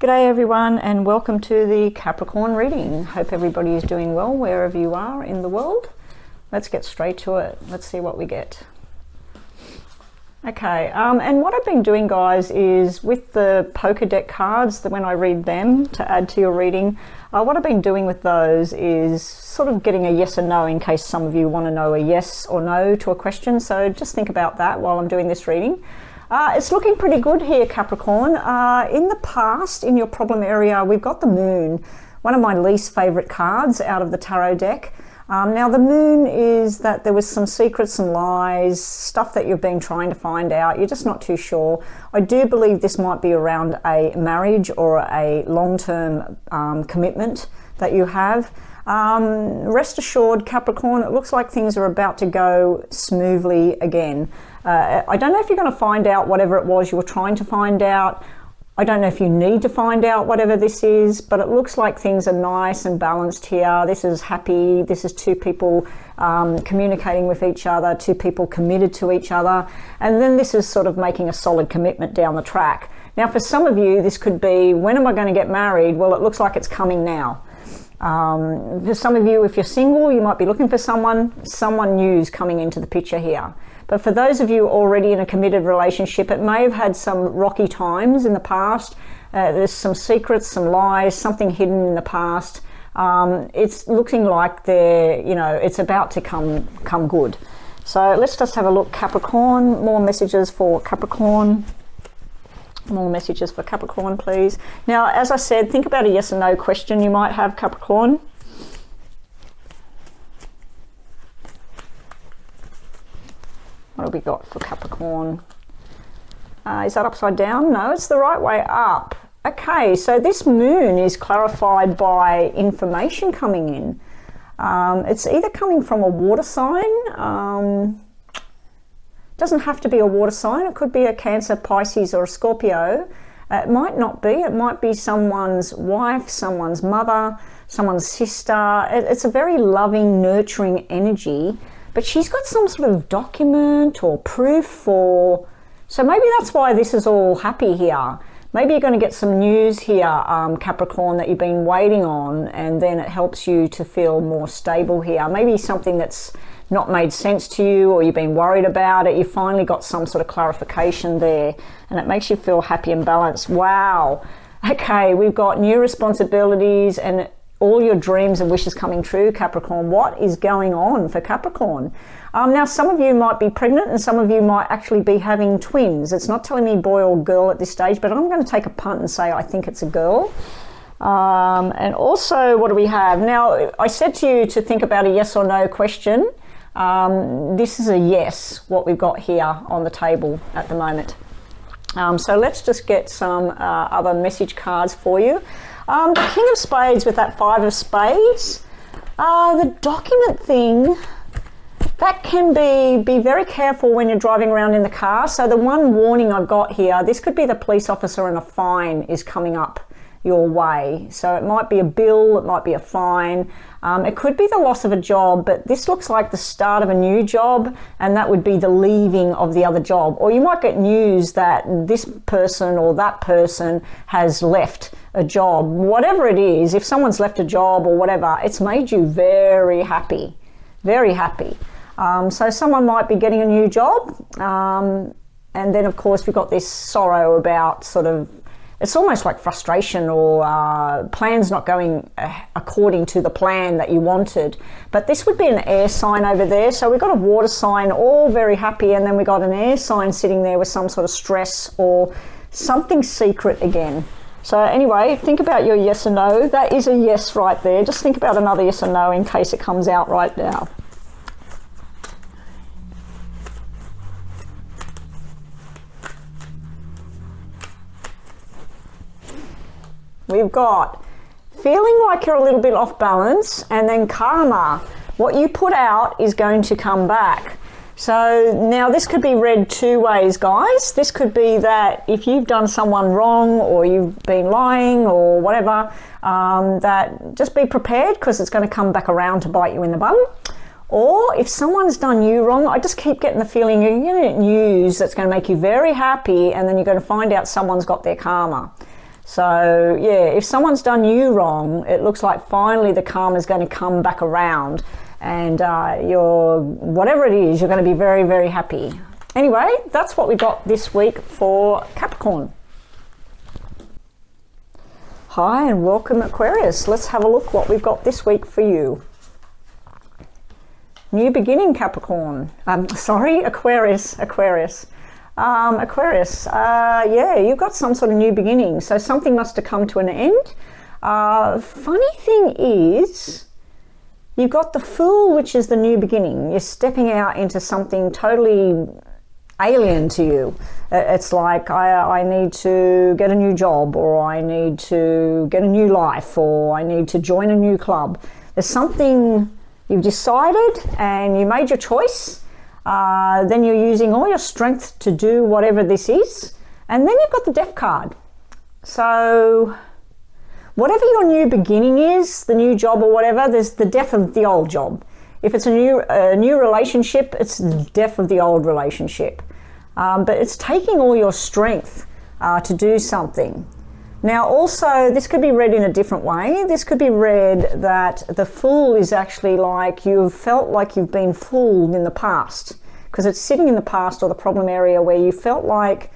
G'day everyone and welcome to the Capricorn reading. Hope everybody is doing well wherever you are in the world. Let's get straight to it. Let's see what we get. Okay, um, and what I've been doing guys is with the poker deck cards that when I read them to add to your reading, uh, what I've been doing with those is sort of getting a yes or no in case some of you want to know a yes or no to a question. So just think about that while I'm doing this reading. Uh, it's looking pretty good here, Capricorn. Uh, in the past, in your problem area, we've got the moon, one of my least favourite cards out of the tarot deck. Um, now, the moon is that there was some secrets and lies, stuff that you've been trying to find out. You're just not too sure. I do believe this might be around a marriage or a long term um, commitment that you have. Um, rest assured, Capricorn, it looks like things are about to go smoothly again. Uh, I don't know if you're going to find out whatever it was you were trying to find out. I don't know if you need to find out whatever this is, but it looks like things are nice and balanced here. This is happy. This is two people um, communicating with each other, two people committed to each other. And then this is sort of making a solid commitment down the track. Now, for some of you, this could be when am I going to get married? Well, it looks like it's coming now. Um, for some of you, if you're single, you might be looking for someone, someone new is coming into the picture here. But for those of you already in a committed relationship, it may have had some rocky times in the past. Uh, there's some secrets, some lies, something hidden in the past. Um, it's looking like they're, you know, it's about to come come good. So let's just have a look. Capricorn, more messages for Capricorn more messages for Capricorn, please. Now, as I said, think about a yes or no question you might have, Capricorn. What have we got for Capricorn? Uh, is that upside down? No, it's the right way up. Okay, so this moon is clarified by information coming in. Um, it's either coming from a water sign, um, doesn't have to be a water sign, it could be a Cancer, Pisces, or a Scorpio. Uh, it might not be, it might be someone's wife, someone's mother, someone's sister. It, it's a very loving, nurturing energy, but she's got some sort of document or proof or. So maybe that's why this is all happy here. Maybe you're going to get some news here, um, Capricorn, that you've been waiting on, and then it helps you to feel more stable here. Maybe something that's not made sense to you or you've been worried about it, you finally got some sort of clarification there and it makes you feel happy and balanced. Wow. Okay, we've got new responsibilities and all your dreams and wishes coming true, Capricorn. What is going on for Capricorn? Um, now, some of you might be pregnant and some of you might actually be having twins. It's not telling me boy or girl at this stage, but I'm going to take a punt and say I think it's a girl. Um, and also, what do we have? Now, I said to you to think about a yes or no question. Um, this is a yes, what we've got here on the table at the moment. Um, so let's just get some uh, other message cards for you. Um, the King of Spades with that Five of Spades. Uh, the document thing, that can be, be very careful when you're driving around in the car. So the one warning I've got here, this could be the police officer and a fine is coming up your way. So it might be a bill, it might be a fine, um, it could be the loss of a job, but this looks like the start of a new job, and that would be the leaving of the other job. Or you might get news that this person or that person has left a job. Whatever it is, if someone's left a job or whatever, it's made you very happy, very happy. Um, so someone might be getting a new job. Um, and then, of course, we've got this sorrow about sort of it's almost like frustration or uh, plans not going uh, according to the plan that you wanted. But this would be an air sign over there. So we've got a water sign, all very happy, and then we got an air sign sitting there with some sort of stress or something secret again. So anyway, think about your yes or no. That is a yes right there. Just think about another yes or no in case it comes out right now. We've got feeling like you're a little bit off balance, and then karma. What you put out is going to come back. So now this could be read two ways, guys. This could be that if you've done someone wrong or you've been lying or whatever, um, that just be prepared because it's going to come back around to bite you in the bum. Or if someone's done you wrong, I just keep getting the feeling you're going to get news that's going to make you very happy and then you're going to find out someone's got their karma. So, yeah, if someone's done you wrong, it looks like finally the karma is going to come back around and uh, you're, whatever it is, you're going to be very, very happy. Anyway, that's what we got this week for Capricorn. Hi and welcome Aquarius. Let's have a look what we've got this week for you. New beginning Capricorn. Um, sorry, Aquarius. Aquarius. Um, Aquarius, uh, yeah, you've got some sort of new beginning. So something must have come to an end. Uh, funny thing is, you've got the Fool, which is the new beginning. You're stepping out into something totally alien to you. It's like I, I need to get a new job, or I need to get a new life, or I need to join a new club. There's something you've decided and you made your choice uh, then you're using all your strength to do whatever this is. And then you've got the death card. So, whatever your new beginning is, the new job or whatever, there's the death of the old job. If it's a new, a new relationship, it's the death of the old relationship. Um, but it's taking all your strength uh, to do something. Now, also, this could be read in a different way. This could be read that the fool is actually like you've felt like you've been fooled in the past because it's sitting in the past or the problem area where you felt like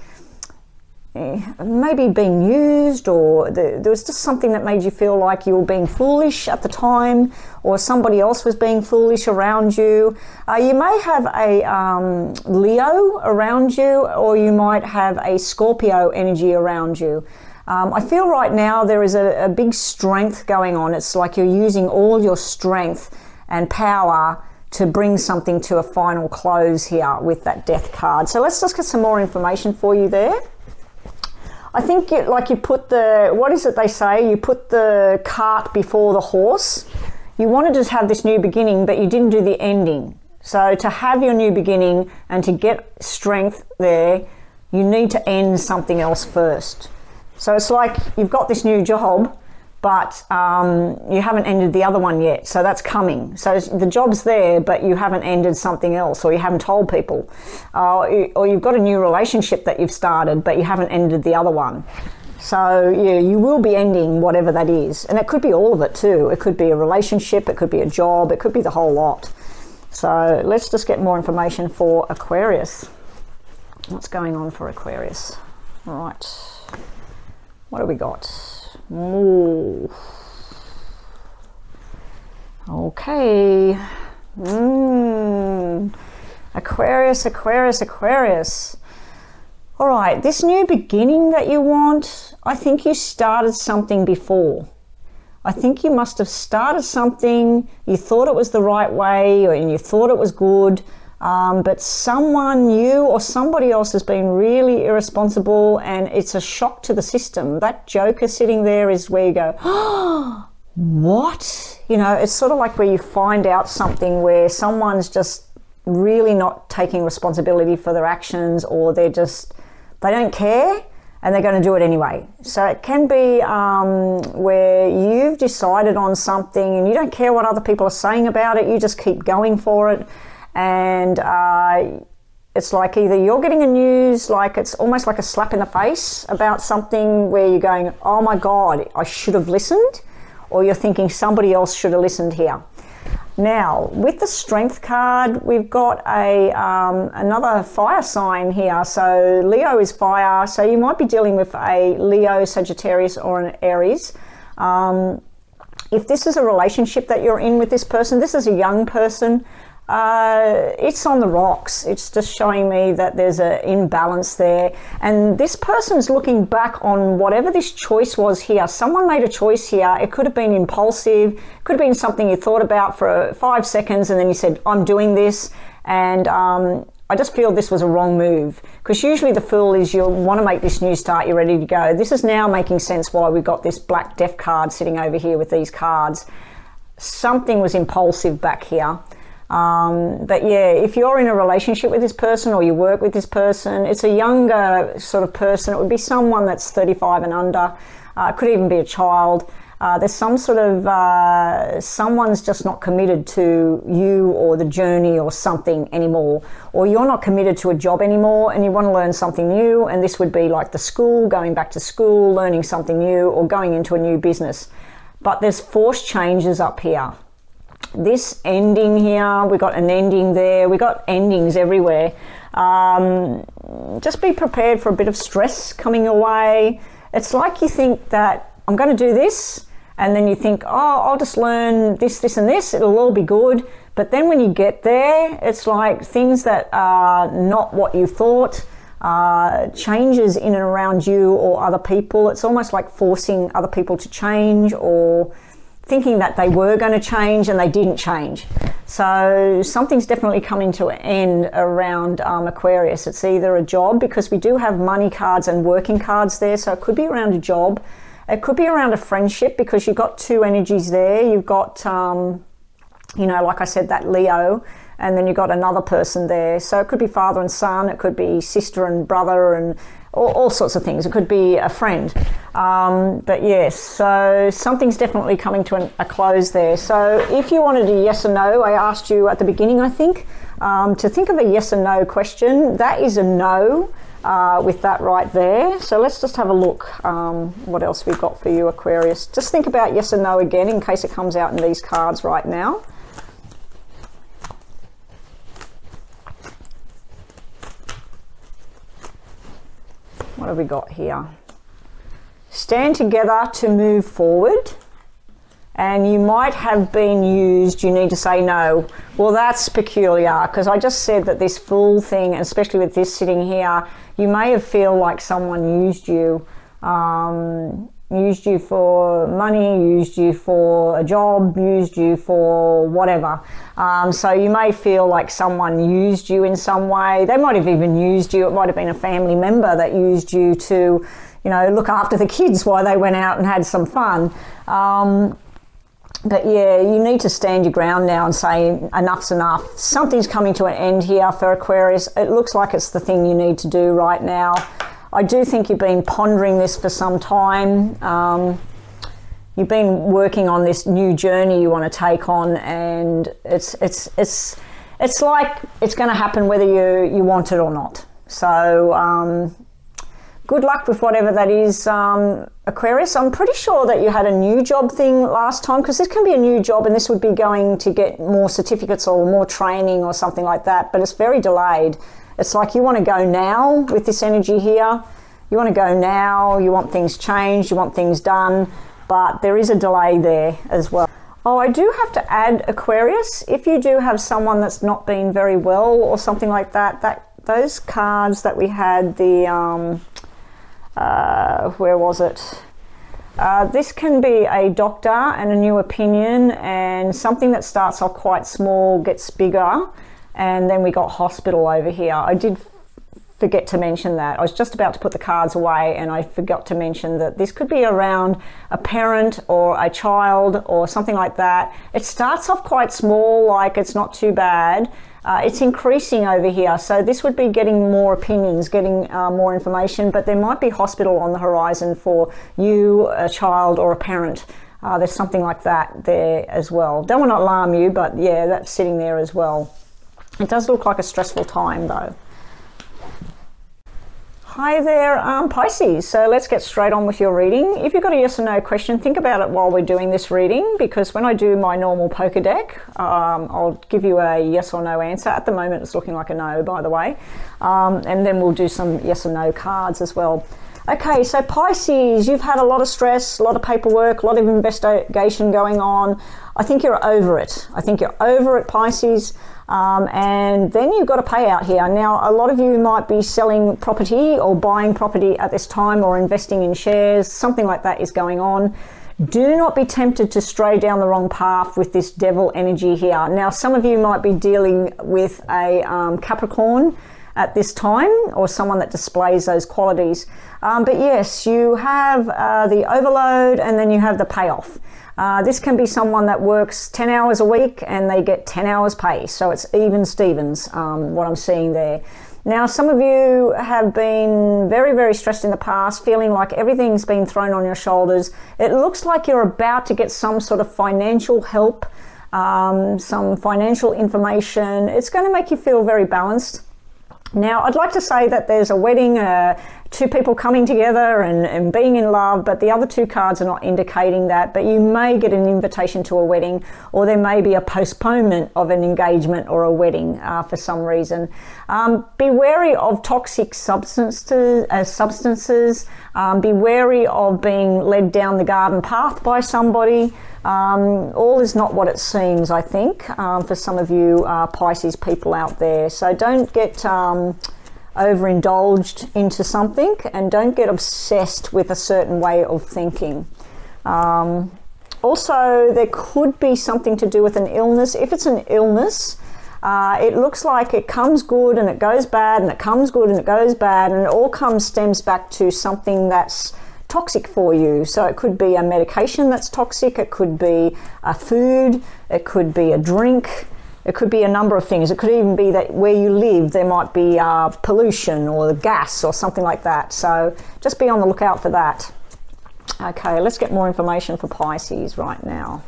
maybe being used or the, there was just something that made you feel like you were being foolish at the time or somebody else was being foolish around you. Uh, you may have a um, Leo around you or you might have a Scorpio energy around you. Um, I feel right now there is a, a big strength going on. It's like you're using all your strength and power to bring something to a final close here with that death card. So let's just get some more information for you there. I think you, like you put the, what is it they say? You put the cart before the horse. You wanted to just have this new beginning, but you didn't do the ending. So to have your new beginning and to get strength there, you need to end something else first. So it's like you've got this new job, but um, you haven't ended the other one yet. So that's coming. So the job's there, but you haven't ended something else, or you haven't told people, uh, or you've got a new relationship that you've started, but you haven't ended the other one. So yeah, you will be ending whatever that is, and it could be all of it too. It could be a relationship, it could be a job, it could be the whole lot. So let's just get more information for Aquarius. What's going on for Aquarius? All right. What do we got? Ooh. Okay. Mm. Aquarius, Aquarius, Aquarius. All right, this new beginning that you want, I think you started something before. I think you must have started something, you thought it was the right way, and you thought it was good, um, but someone new or somebody else has been really irresponsible and it's a shock to the system. That joker sitting there is where you go, oh, what? You know, it's sort of like where you find out something where someone's just really not taking responsibility for their actions or they're just, they don't care and they're going to do it anyway. So it can be um, where you've decided on something and you don't care what other people are saying about it, you just keep going for it and uh, it's like either you're getting a news like it's almost like a slap in the face about something where you're going, oh my God, I should have listened, or you're thinking somebody else should have listened here. Now, with the strength card, we've got a um, another fire sign here. So Leo is fire, so you might be dealing with a Leo, Sagittarius, or an Aries. Um, if this is a relationship that you're in with this person, this is a young person. Uh, it's on the rocks. It's just showing me that there's an imbalance there. And this person's looking back on whatever this choice was here. Someone made a choice here. It could have been impulsive, could have been something you thought about for five seconds and then you said, I'm doing this. And um, I just feel this was a wrong move because usually the fool is you want to make this new start, you're ready to go. This is now making sense why we've got this black death card sitting over here with these cards. Something was impulsive back here. Um, but yeah, if you're in a relationship with this person or you work with this person, it's a younger sort of person. It would be someone that's 35 and under. Uh, it could even be a child. Uh, there's some sort of uh, someone's just not committed to you or the journey or something anymore, or you're not committed to a job anymore and you want to learn something new. And this would be like the school, going back to school, learning something new, or going into a new business. But there's forced changes up here. This ending here, we got an ending there, we got endings everywhere. Um, just be prepared for a bit of stress coming your way. It's like you think that I'm going to do this and then you think, oh, I'll just learn this, this, and this, it'll all be good. But then when you get there, it's like things that are not what you thought, uh, changes in and around you or other people. It's almost like forcing other people to change or thinking that they were going to change and they didn't change. So something's definitely coming to an end around um, Aquarius. It's either a job because we do have money cards and working cards there, so it could be around a job it could be around a friendship because you've got two energies there. You've got, um, you know, like I said, that Leo, and then you've got another person there. So it could be father and son, it could be sister and brother, and all, all sorts of things. It could be a friend. Um, but yes, so something's definitely coming to an, a close there. So if you wanted a yes or no, I asked you at the beginning, I think, um, to think of a yes or no question. That is a no uh, with that right there. So let's just have a look um, what else we've got for you, Aquarius. Just think about yes and no again in case it comes out in these cards right now. What have we got here? Stand together to move forward and you might have been used, you need to say no. Well, that's peculiar because I just said that this full thing, especially with this sitting here, you may have feel like someone used you, um, used you for money, used you for a job, used you for whatever. Um, so you may feel like someone used you in some way. They might have even used you. It might have been a family member that used you to, you know, look after the kids while they went out and had some fun. Um, but yeah, you need to stand your ground now and say enough's enough. Something's coming to an end here for Aquarius. It looks like it's the thing you need to do right now. I do think you've been pondering this for some time. Um, you've been working on this new journey you want to take on, and it's it's it's it's like it's going to happen whether you you want it or not. So um, good luck with whatever that is, um, Aquarius. I'm pretty sure that you had a new job thing last time because this can be a new job and this would be going to get more certificates or more training or something like that, but it's very delayed. It's like you want to go now with this energy here. You want to go now, you want things changed, you want things done, but there is a delay there as well. Oh, I do have to add Aquarius. If you do have someone that's not been very well or something like that, that those cards that we had, the um, uh, where was it? Uh, this can be a doctor and a new opinion, and something that starts off quite small gets bigger, and then we got hospital over here. I did forget to mention that. I was just about to put the cards away, and I forgot to mention that this could be around a parent or a child or something like that. It starts off quite small, like it's not too bad uh, it's increasing over here, so this would be getting more opinions, getting uh, more information, but there might be hospital on the horizon for you, a child, or a parent. Uh, there's something like that there as well. Don't want to alarm you, but yeah, that's sitting there as well. It does look like a stressful time though. Hi there, um, Pisces. So let's get straight on with your reading. If you've got a yes or no question, think about it while we're doing this reading because when I do my normal poker deck, um, I'll give you a yes or no answer. At the moment, it's looking like a no, by the way. Um, and then we'll do some yes or no cards as well. Okay, so Pisces, you've had a lot of stress, a lot of paperwork, a lot of investigation going on. I think you're over it. I think you're over it, Pisces. Um, and then you've got a payout here. Now, a lot of you might be selling property or buying property at this time or investing in shares, something like that is going on. Do not be tempted to stray down the wrong path with this devil energy here. Now, some of you might be dealing with a um, Capricorn at this time or someone that displays those qualities. Um, but yes, you have uh, the overload and then you have the payoff. Uh, this can be someone that works 10 hours a week and they get 10 hours pay. So it's even Stevens, um, what I'm seeing there. Now, some of you have been very, very stressed in the past, feeling like everything's been thrown on your shoulders. It looks like you're about to get some sort of financial help, um, some financial information. It's going to make you feel very balanced. Now, I'd like to say that there's a wedding, uh, two people coming together and, and being in love, but the other two cards are not indicating that. But you may get an invitation to a wedding, or there may be a postponement of an engagement or a wedding uh, for some reason. Um, be wary of toxic substances. Uh, substances. Um, be wary of being led down the garden path by somebody. Um, all is not what it seems, I think, um, for some of you uh, Pisces people out there. So don't get um, overindulged into something and don't get obsessed with a certain way of thinking. Um, also, there could be something to do with an illness. If it's an illness, uh, it looks like it comes good and it goes bad and it comes good and it goes bad and it all comes stems back to something that's toxic for you. So it could be a medication that's toxic, it could be a food, it could be a drink, it could be a number of things. It could even be that where you live there might be uh, pollution or gas or something like that. So just be on the lookout for that. Okay, let's get more information for Pisces right now.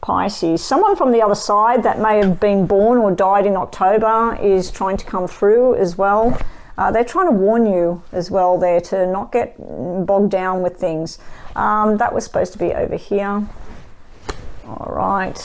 Pisces, someone from the other side that may have been born or died in October is trying to come through as well. Uh, they're trying to warn you as well there to not get bogged down with things. Um, that was supposed to be over here. All right.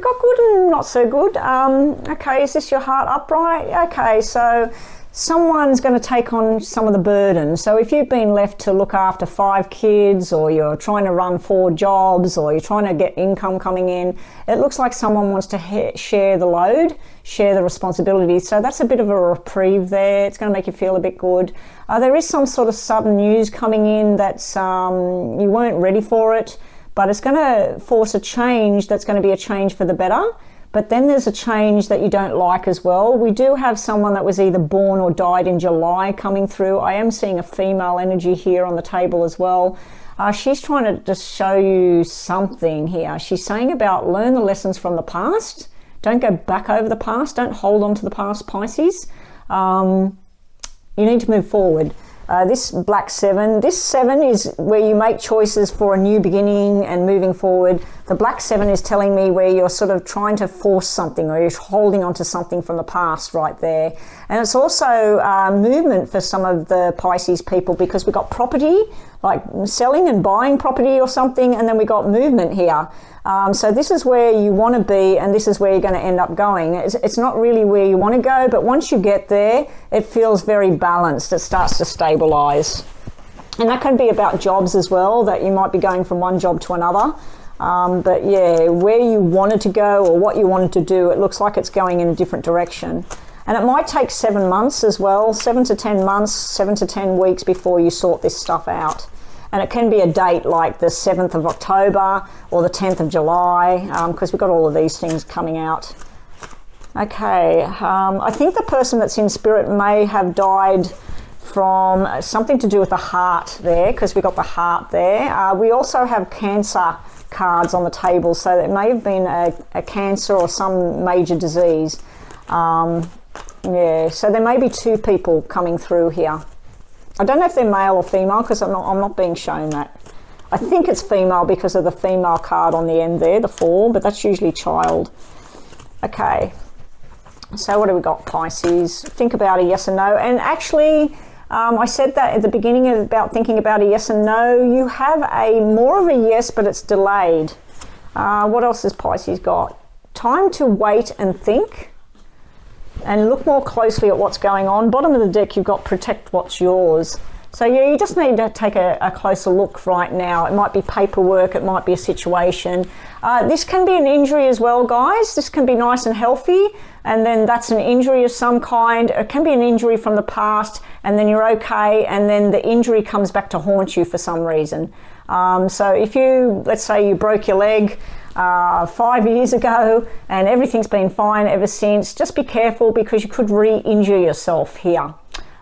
We got good and not so good. Um, okay, is this your heart upright? Okay, so someone's going to take on some of the burden. So if you've been left to look after five kids, or you're trying to run four jobs, or you're trying to get income coming in, it looks like someone wants to share the load, share the responsibility. So that's a bit of a reprieve there. It's going to make you feel a bit good. Uh, there is some sort of sudden news coming in that's um, you weren't ready for it, but it's going to force a change that's going to be a change for the better. But then there's a change that you don't like as well. We do have someone that was either born or died in July coming through. I am seeing a female energy here on the table as well. Uh, she's trying to just show you something here. She's saying about learn the lessons from the past. Don't go back over the past. Don't hold on to the past, Pisces. Um, you need to move forward. Uh, this black seven, this seven is where you make choices for a new beginning and moving forward. The black seven is telling me where you're sort of trying to force something or you're holding on to something from the past right there. And it's also uh, movement for some of the Pisces people because we've got property, like selling and buying property or something, and then we got movement here. Um, so this is where you want to be, and this is where you're going to end up going. It's, it's not really where you want to go, but once you get there, it feels very balanced. It starts to stabilize. And that can be about jobs as well, that you might be going from one job to another. Um, but yeah, where you wanted to go or what you wanted to do, it looks like it's going in a different direction. And it might take seven months as well, seven to 10 months, seven to 10 weeks before you sort this stuff out and it can be a date like the 7th of October or the 10th of July because um, we've got all of these things coming out. Okay, um, I think the person that's in spirit may have died from something to do with the heart there because we've got the heart there. Uh, we also have cancer cards on the table, so it may have been a, a cancer or some major disease. Um, yeah, so there may be two people coming through here. I don't know if they're male or female because I'm not, I'm not being shown that. I think it's female because of the female card on the end there, the four, but that's usually child. Okay, so what do we got, Pisces? Think about a yes and no. And actually, um, I said that at the beginning about thinking about a yes and no. You have a more of a yes, but it's delayed. Uh, what else has Pisces got? Time to wait and think and look more closely at what's going on. Bottom of the deck, you've got protect what's yours. So yeah, you just need to take a, a closer look right now. It might be paperwork, it might be a situation. Uh, this can be an injury as well, guys. This can be nice and healthy, and then that's an injury of some kind. It can be an injury from the past, and then you're okay, and then the injury comes back to haunt you for some reason. Um, so if you, let's say you broke your leg, uh, five years ago, and everything's been fine ever since. Just be careful because you could re injure yourself here.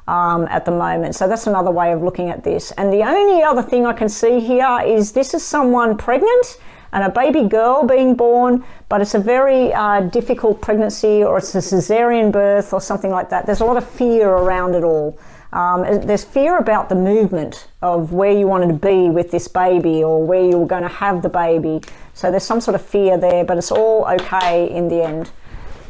Um, at the moment. So that's another way of looking at this. And the only other thing I can see here is this is someone pregnant and a baby girl being born, but it's a very uh, difficult pregnancy or it's a cesarean birth or something like that. There's a lot of fear around it all. Um, there's fear about the movement of where you wanted to be with this baby or where you were going to have the baby. So there's some sort of fear there, but it's all okay in the end.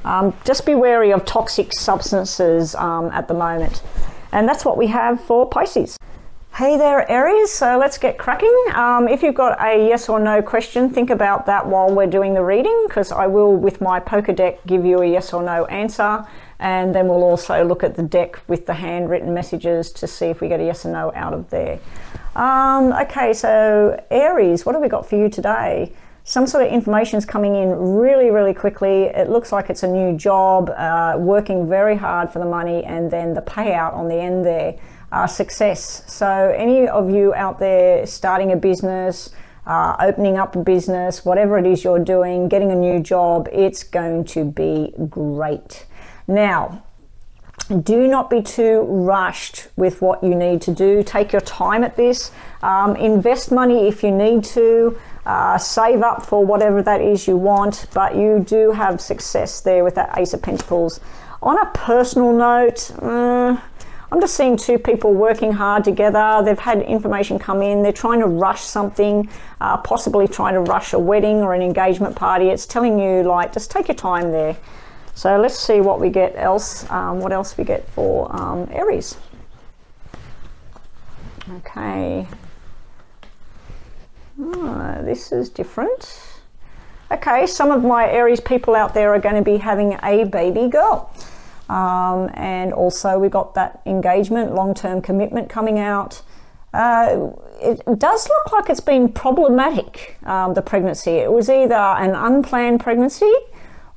Um, just be wary of toxic substances um, at the moment. And that's what we have for Pisces. Hey there, Aries. So let's get cracking. Um, if you've got a yes or no question, think about that while we're doing the reading, because I will, with my poker deck, give you a yes or no answer and then we'll also look at the deck with the handwritten messages to see if we get a yes or no out of there. Um, okay, so Aries, what have we got for you today? Some sort of information is coming in really, really quickly. It looks like it's a new job, uh, working very hard for the money, and then the payout on the end there, uh, success. So, any of you out there starting a business, uh, opening up a business, whatever it is you're doing, getting a new job, it's going to be great. Now, do not be too rushed with what you need to do. Take your time at this. Um, invest money if you need to. Uh, save up for whatever that is you want, but you do have success there with that Ace of Pentacles. On a personal note, uh, I'm just seeing two people working hard together. They've had information come in. They're trying to rush something, uh, possibly trying to rush a wedding or an engagement party. It's telling you, like, just take your time there. So let's see what we get else, um, what else we get for um, Aries. Okay. Oh, this is different. Okay, some of my Aries people out there are going to be having a baby girl. Um, and also we got that engagement, long-term commitment coming out. Uh, it does look like it's been problematic, um, the pregnancy. It was either an unplanned pregnancy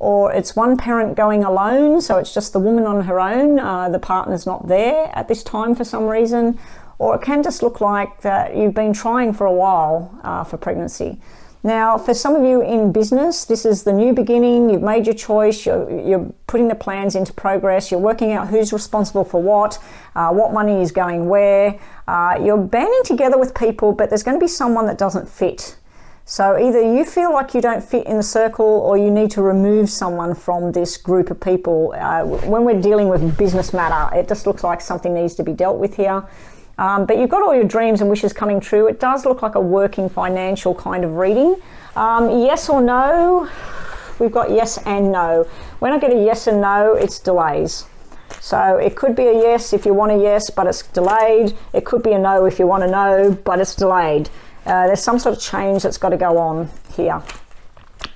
or it's one parent going alone, so it's just the woman on her own, uh, the partner's not there at this time for some reason, or it can just look like that you've been trying for a while uh, for pregnancy. Now, for some of you in business, this is the new beginning. You've made your choice. You're, you're putting the plans into progress. You're working out who's responsible for what, uh, what money is going where. Uh, you're banding together with people, but there's going to be someone that doesn't fit. So either you feel like you don't fit in the circle or you need to remove someone from this group of people. Uh, when we're dealing with business matter, it just looks like something needs to be dealt with here. Um, but you've got all your dreams and wishes coming true. It does look like a working financial kind of reading. Um, yes or no? We've got yes and no. When I get a yes and no, it's delays. So it could be a yes if you want a yes, but it's delayed. It could be a no if you want a no, but it's delayed. Uh, there's some sort of change that's got to go on here.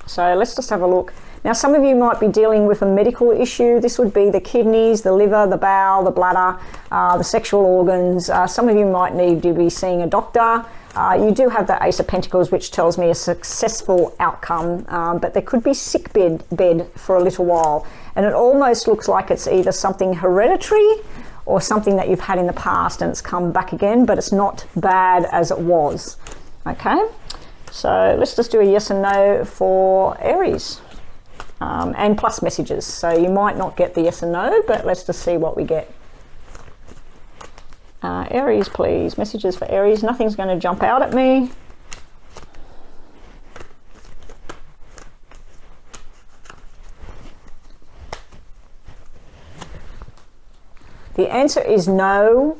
So let's just have a look. Now, some of you might be dealing with a medical issue. This would be the kidneys, the liver, the bowel, the bladder, uh, the sexual organs. Uh, some of you might need to be seeing a doctor. Uh, you do have the Ace of Pentacles, which tells me a successful outcome, um, but there could be sick bed, bed for a little while. And it almost looks like it's either something hereditary or something that you've had in the past and it's come back again, but it's not bad as it was. Okay, so let's just do a yes and no for Aries. Um, and plus messages. So you might not get the yes and no, but let's just see what we get. Uh, Aries, please. Messages for Aries. Nothing's going to jump out at me. The answer is no,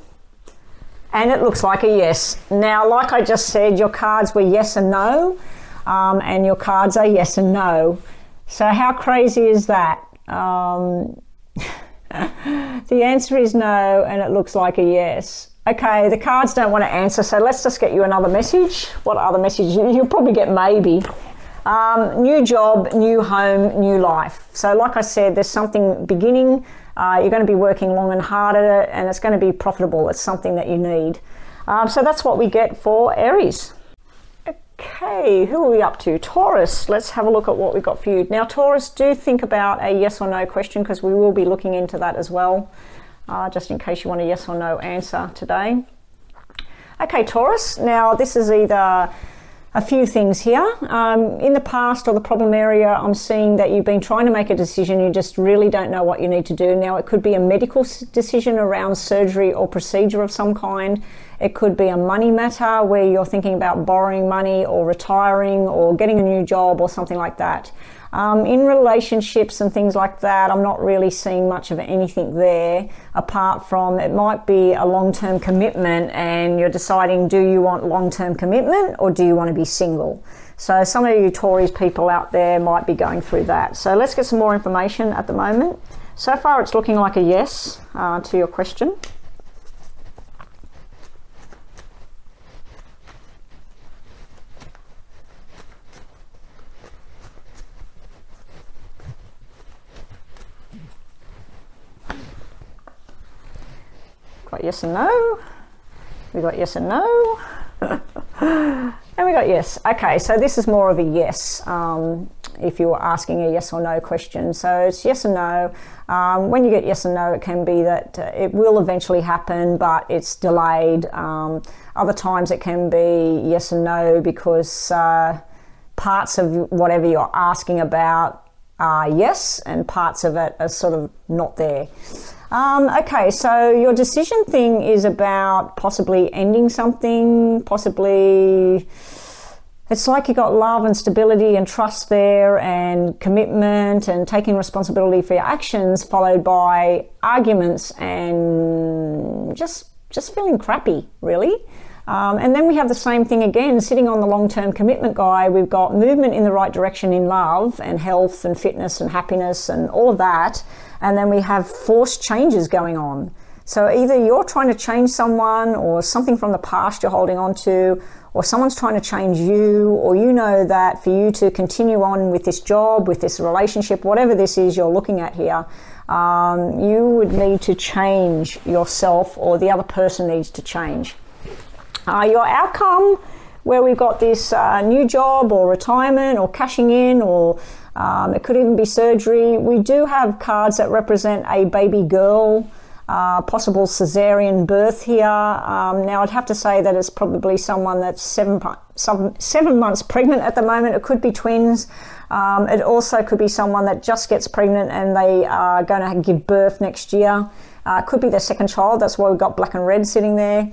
and it looks like a yes. Now, like I just said, your cards were yes and no, um, and your cards are yes and no. So, how crazy is that? Um, the answer is no, and it looks like a yes. Okay, the cards don't want to answer, so let's just get you another message. What other message? You'll probably get maybe. Um, new job, new home, new life. So, like I said, there's something beginning uh, you're going to be working long and hard at it, and it's going to be profitable. It's something that you need. Um, so that's what we get for Aries. Okay, who are we up to? Taurus. Let's have a look at what we've got for you. Now, Taurus, do think about a yes or no question because we will be looking into that as well, uh, just in case you want a yes or no answer today. Okay, Taurus. Now, this is either a few things here. Um, in the past or the problem area, I'm seeing that you've been trying to make a decision, you just really don't know what you need to do. Now, it could be a medical decision around surgery or procedure of some kind. It could be a money matter where you're thinking about borrowing money or retiring or getting a new job or something like that. Um, in relationships and things like that, I'm not really seeing much of anything there apart from it might be a long term commitment and you're deciding do you want long term commitment or do you want to be single? So, some of you Taurus people out there might be going through that. So, let's get some more information at the moment. So far, it's looking like a yes uh, to your question. Got yes and no. We got yes and no. and we got yes. Okay, so this is more of a yes. Um, if you were asking a yes or no question. So it's yes and no. Um, when you get yes and no, it can be that uh, it will eventually happen, but it's delayed. Um, other times it can be yes and no because uh, parts of whatever you're asking about are yes, and parts of it are sort of not there. Um, okay, so your decision thing is about possibly ending something, possibly. It's like you got love and stability and trust there, and commitment and taking responsibility for your actions, followed by arguments and just just feeling crappy, really. Um, and then we have the same thing again, sitting on the long term commitment guy. We've got movement in the right direction in love and health and fitness and happiness and all of that. And then we have forced changes going on. So either you're trying to change someone or something from the past you're holding on to, or someone's trying to change you, or you know that for you to continue on with this job, with this relationship, whatever this is you're looking at here, um, you would need to change yourself or the other person needs to change. Uh, your outcome, where we've got this uh, new job or retirement or cashing in or um, it could even be surgery. We do have cards that represent a baby girl, uh, possible cesarean birth here. Um, now, I'd have to say that it's probably someone that's seven, months pregnant at the moment. It could be twins. Um, it also could be someone that just gets pregnant and they are going to give birth next year. Uh, could be their second child. That's why we've got black and red sitting there.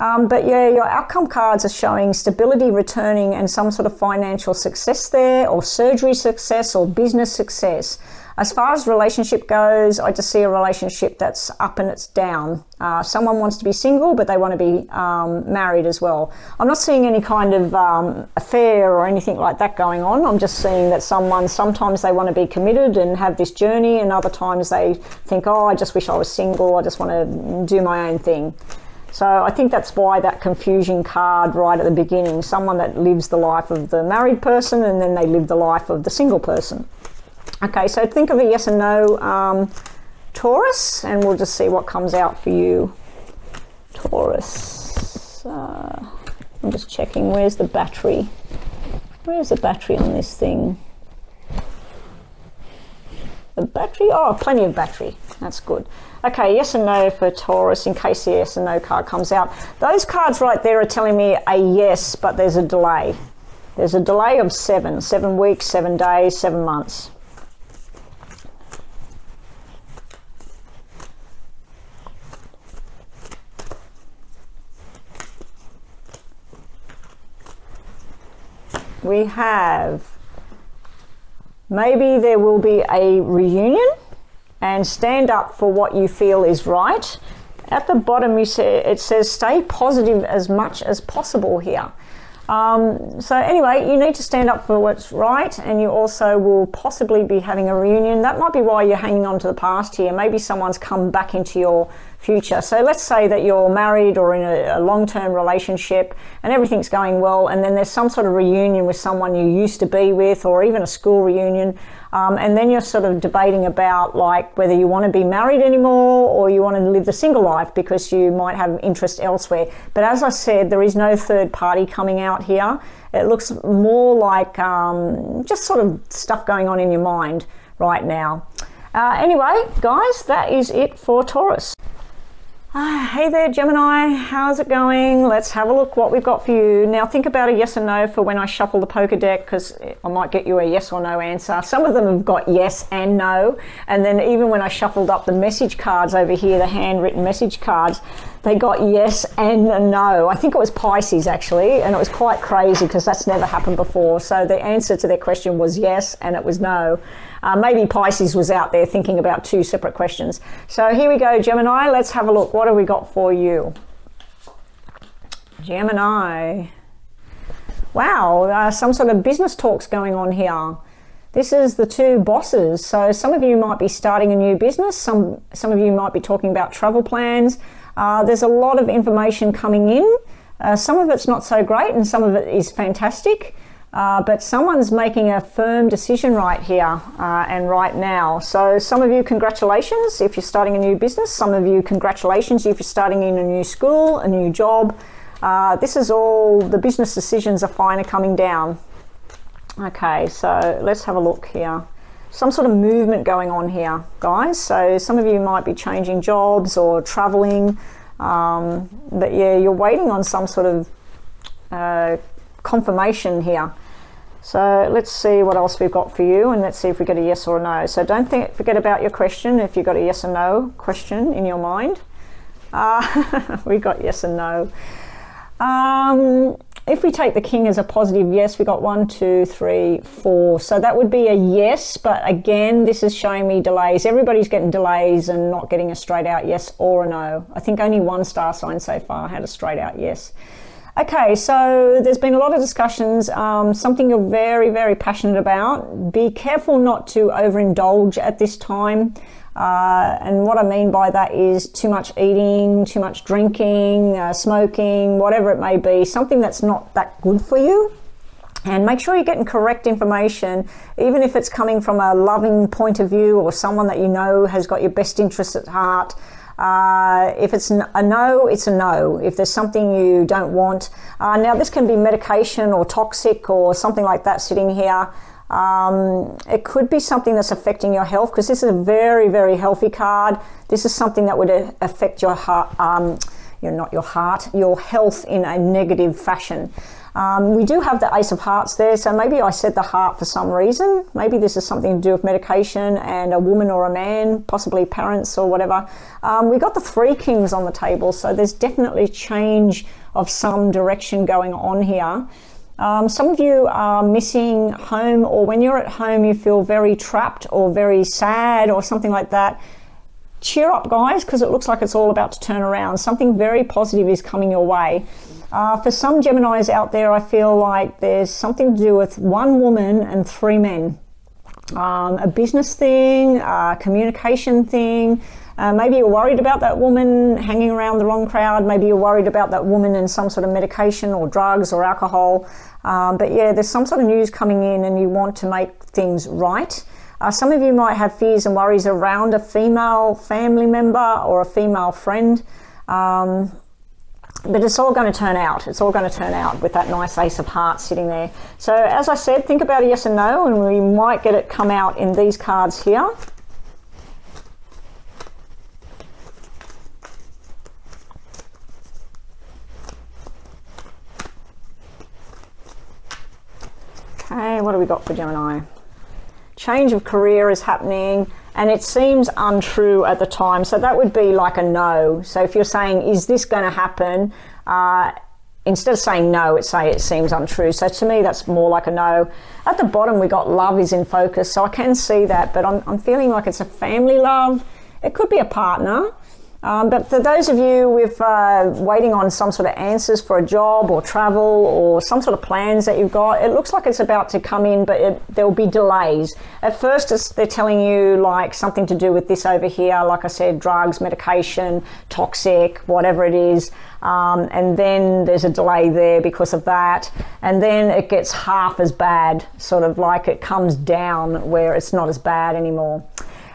Um, but yeah, your outcome cards are showing stability returning and some sort of financial success there, or surgery success, or business success. As far as relationship goes, I just see a relationship that's up and it's down. Uh, someone wants to be single, but they want to be um, married as well. I'm not seeing any kind of um, affair or anything like that going on. I'm just seeing that someone sometimes they want to be committed and have this journey, and other times they think, oh, I just wish I was single. I just want to do my own thing. So I think that's why that confusion card right at the beginning, someone that lives the life of the married person and then they live the life of the single person. Okay, so think of a yes and no um, Taurus and we'll just see what comes out for you. Taurus. Uh, I'm just checking, where's the battery? Where's the battery on this thing? The battery? Oh, plenty of battery. That's good. Okay, yes and no for Taurus in case the yes and no card comes out. Those cards right there are telling me a yes, but there's a delay. There's a delay of seven, seven weeks, seven days, seven months. We have maybe there will be a reunion and stand up for what you feel is right. At the bottom, you say, it says stay positive as much as possible here. Um, so anyway, you need to stand up for what's right, and you also will possibly be having a reunion. That might be why you're hanging on to the past here. Maybe someone's come back into your future. So let's say that you're married or in a, a long-term relationship, and everything's going well, and then there's some sort of reunion with someone you used to be with, or even a school reunion. Um, and then you're sort of debating about like whether you want to be married anymore or you want to live the single life because you might have interest elsewhere. But as I said, there is no third party coming out here. It looks more like um, just sort of stuff going on in your mind right now. Uh, anyway, guys, that is it for Taurus. Ah, hey there, Gemini. How's it going? Let's have a look what we've got for you. Now, think about a yes or no for when I shuffle the poker deck because I might get you a yes or no answer. Some of them have got yes and no. And then, even when I shuffled up the message cards over here, the handwritten message cards, they got yes and no. I think it was Pisces actually, and it was quite crazy because that's never happened before. So the answer to their question was yes, and it was no. Uh, maybe Pisces was out there thinking about two separate questions. So here we go, Gemini. Let's have a look. What have we got for you? Gemini. Wow, uh, some sort of business talks going on here. This is the two bosses. So some of you might be starting a new business. Some some of you might be talking about travel plans. Uh, there's a lot of information coming in. Uh, some of it's not so great, and some of it is fantastic. Uh, but someone's making a firm decision right here uh, and right now. So, some of you, congratulations if you're starting a new business. Some of you, congratulations if you're starting in a new school, a new job. Uh, this is all the business decisions are finally coming down. Okay, so let's have a look here. Some sort of movement going on here, guys. So, some of you might be changing jobs or traveling. Um, but yeah, you're waiting on some sort of uh, confirmation here. So let's see what else we've got for you and let's see if we get a yes or a no. So don't think, forget about your question if you've got a yes or no question in your mind. Uh, we got yes and no. Um, if we take the king as a positive yes, we got one, two, three, four. So that would be a yes, but again, this is showing me delays. Everybody's getting delays and not getting a straight out yes or a no. I think only one star sign so far had a straight out yes. Okay, so there's been a lot of discussions, um, something you're very, very passionate about. Be careful not to overindulge at this time. Uh, and what I mean by that is too much eating, too much drinking, uh, smoking, whatever it may be, something that's not that good for you. And make sure you're getting correct information, even if it's coming from a loving point of view or someone that you know has got your best interests at heart. Uh, if it's a no, it's a no. If there's something you don't want, uh, now this can be medication or toxic or something like that sitting here. Um, it could be something that's affecting your health because this is a very, very healthy card. This is something that would affect your heart, um, you're not your heart, your health in a negative fashion. Um, we do have the Ace of Hearts there, so maybe I said the heart for some reason. Maybe this is something to do with medication and a woman or a man, possibly parents or whatever. Um, we got the Three Kings on the table, so there's definitely change of some direction going on here. Um, some of you are missing home, or when you're at home, you feel very trapped or very sad or something like that. Cheer up, guys, because it looks like it's all about to turn around. Something very positive is coming your way. Uh, for some Geminis out there, I feel like there's something to do with one woman and three men. Um, a business thing, a communication thing. Uh, maybe you're worried about that woman hanging around the wrong crowd. Maybe you're worried about that woman and some sort of medication or drugs or alcohol. Um, but yeah, there's some sort of news coming in and you want to make things right. Uh, some of you might have fears and worries around a female family member or a female friend. Um, but it's all going to turn out. It's all going to turn out with that nice ace of hearts sitting there. So as I said, think about a yes and no, and we might get it come out in these cards here. Okay, what do we got for Gemini? Change of career is happening and it seems untrue at the time. So that would be like a no. So if you're saying, is this going to happen? Uh, instead of saying no, it's say it seems untrue. So to me, that's more like a no. At the bottom, we got love is in focus. So I can see that, but I'm, I'm feeling like it's a family love. It could be a partner. Um, but for those of you with uh, waiting on some sort of answers for a job or travel or some sort of plans that you've got, it looks like it's about to come in, but it, there will be delays. At first, they're telling you like something to do with this over here, like I said, drugs, medication, toxic, whatever it is. Um, and then there's a delay there because of that. And then it gets half as bad, sort of like it comes down where it's not as bad anymore.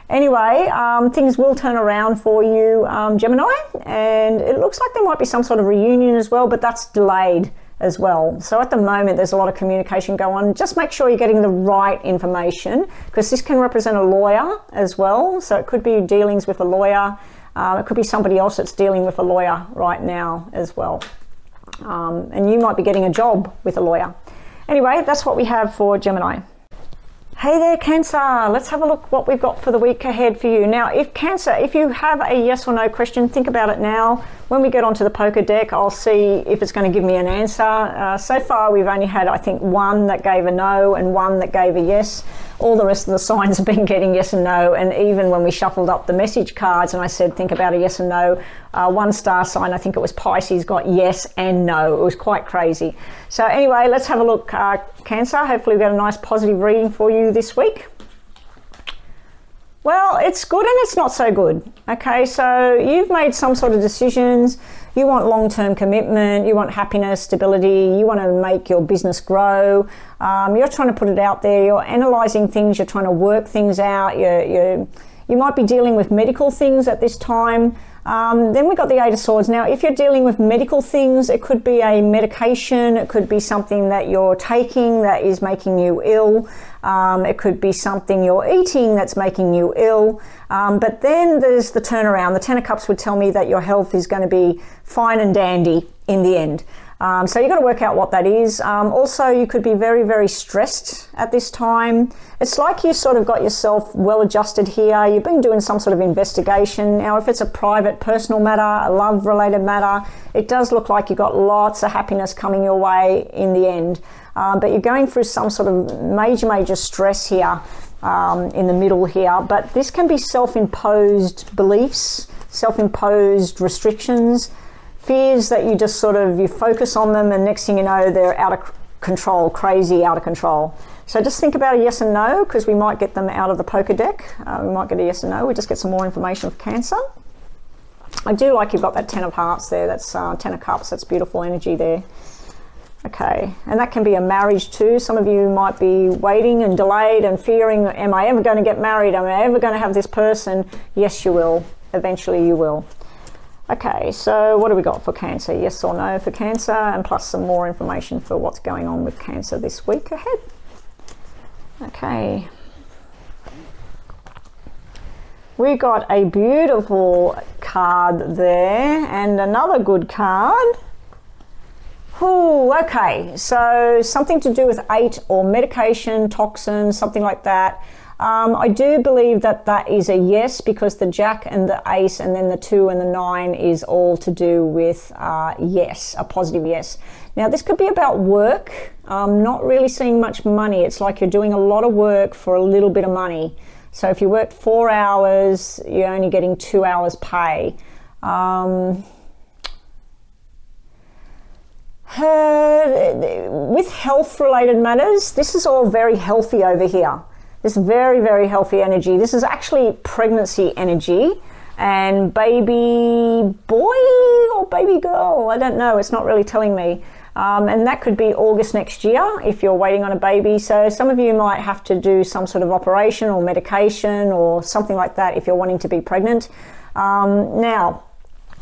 Anyway, um, things will turn around for you, um, Gemini, and it looks like there might be some sort of reunion as well, but that's delayed as well. So at the moment, there's a lot of communication going on. Just make sure you're getting the right information because this can represent a lawyer as well. So it could be dealings with a lawyer. Um, it could be somebody else that's dealing with a lawyer right now as well. Um, and you might be getting a job with a lawyer. Anyway, that's what we have for Gemini. Hey there, Cancer. Let's have a look what we've got for the week ahead for you. Now, if Cancer, if you have a yes or no question, think about it now. When we get onto the poker deck, I'll see if it's going to give me an answer. Uh, so far, we've only had, I think, one that gave a no and one that gave a yes. All the rest of the signs have been getting yes and no. And even when we shuffled up the message cards and I said, think about a yes and no, uh, one star sign, I think it was Pisces, got yes and no. It was quite crazy. So, anyway, let's have a look, uh, Cancer. Hopefully, we've got a nice positive reading for you this week. Well, it's good and it's not so good. Okay, so you've made some sort of decisions. You want long term commitment, you want happiness, stability, you want to make your business grow. Um, you're trying to put it out there, you're analyzing things, you're trying to work things out, you're, you're, you might be dealing with medical things at this time. Um, then we've got the Eight of Swords. Now, if you're dealing with medical things, it could be a medication, it could be something that you're taking that is making you ill, um, it could be something you're eating that's making you ill. Um, but then there's the turnaround. The Ten of Cups would tell me that your health is going to be fine and dandy in the end. Um, so you've got to work out what that is. Um, also, you could be very, very stressed at this time. It's like you sort of got yourself well adjusted here. You've been doing some sort of investigation. Now, if it's a private, personal matter, a love related matter, it does look like you've got lots of happiness coming your way in the end. Um, but you're going through some sort of major, major stress here um, in the middle here. But this can be self imposed beliefs, self imposed restrictions fears that you just sort of you focus on them and next thing you know they're out of control crazy out of control. So just think about a yes and no because we might get them out of the poker deck. Uh, we might get a yes and no. We just get some more information for cancer. I do like you've got that ten of hearts there. That's uh, ten of cups. That's beautiful energy there Okay, and that can be a marriage too. Some of you might be waiting and delayed and fearing, am I ever going to get married? Am I ever going to have this person? Yes, you will. Eventually, you will. Okay, so what do we got for Cancer? Yes or no for Cancer, and plus some more information for what's going on with Cancer this week ahead. Okay. We got a beautiful card there, and another good card. Ooh, okay, so something to do with eight or medication, toxins, something like that. Um, I do believe that that is a yes because the jack and the ace and then the two and the nine is all to do with uh, yes, a positive yes. Now, this could be about work. I'm not really seeing much money. It's like you're doing a lot of work for a little bit of money. So if you work four hours, you're only getting two hours pay. Um, with health related matters, this is all very healthy over here. This very, very healthy energy. This is actually pregnancy energy and baby boy or baby girl. I don't know. It's not really telling me. Um, and that could be August next year if you're waiting on a baby. So some of you might have to do some sort of operation or medication or something like that if you're wanting to be pregnant. Um, now,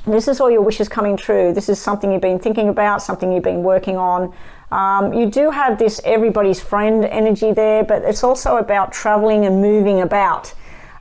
this is all your wishes coming true. This is something you've been thinking about, something you've been working on. Um, you do have this everybody's friend energy there, but it's also about traveling and moving about.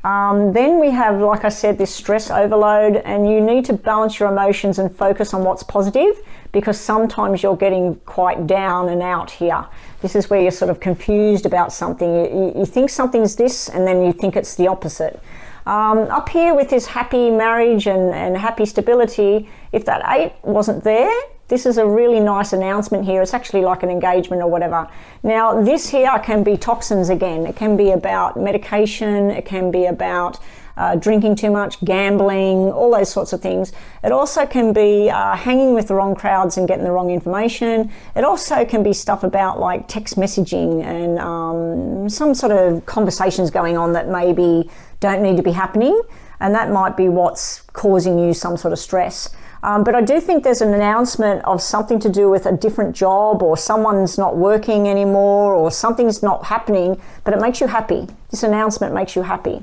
Um, then we have, like I said, this stress overload, and you need to balance your emotions and focus on what's positive because sometimes you're getting quite down and out here. This is where you're sort of confused about something. You, you think something's this, and then you think it's the opposite. Um, up here with this happy marriage and, and happy stability, if that eight wasn't there, this is a really nice announcement here. It's actually like an engagement or whatever. Now, this here can be toxins again. It can be about medication, it can be about uh, drinking too much, gambling, all those sorts of things. It also can be uh, hanging with the wrong crowds and getting the wrong information. It also can be stuff about like text messaging and um, some sort of conversations going on that maybe don't need to be happening. And that might be what's causing you some sort of stress. Um, but I do think there's an announcement of something to do with a different job or someone's not working anymore or something's not happening, but it makes you happy. This announcement makes you happy.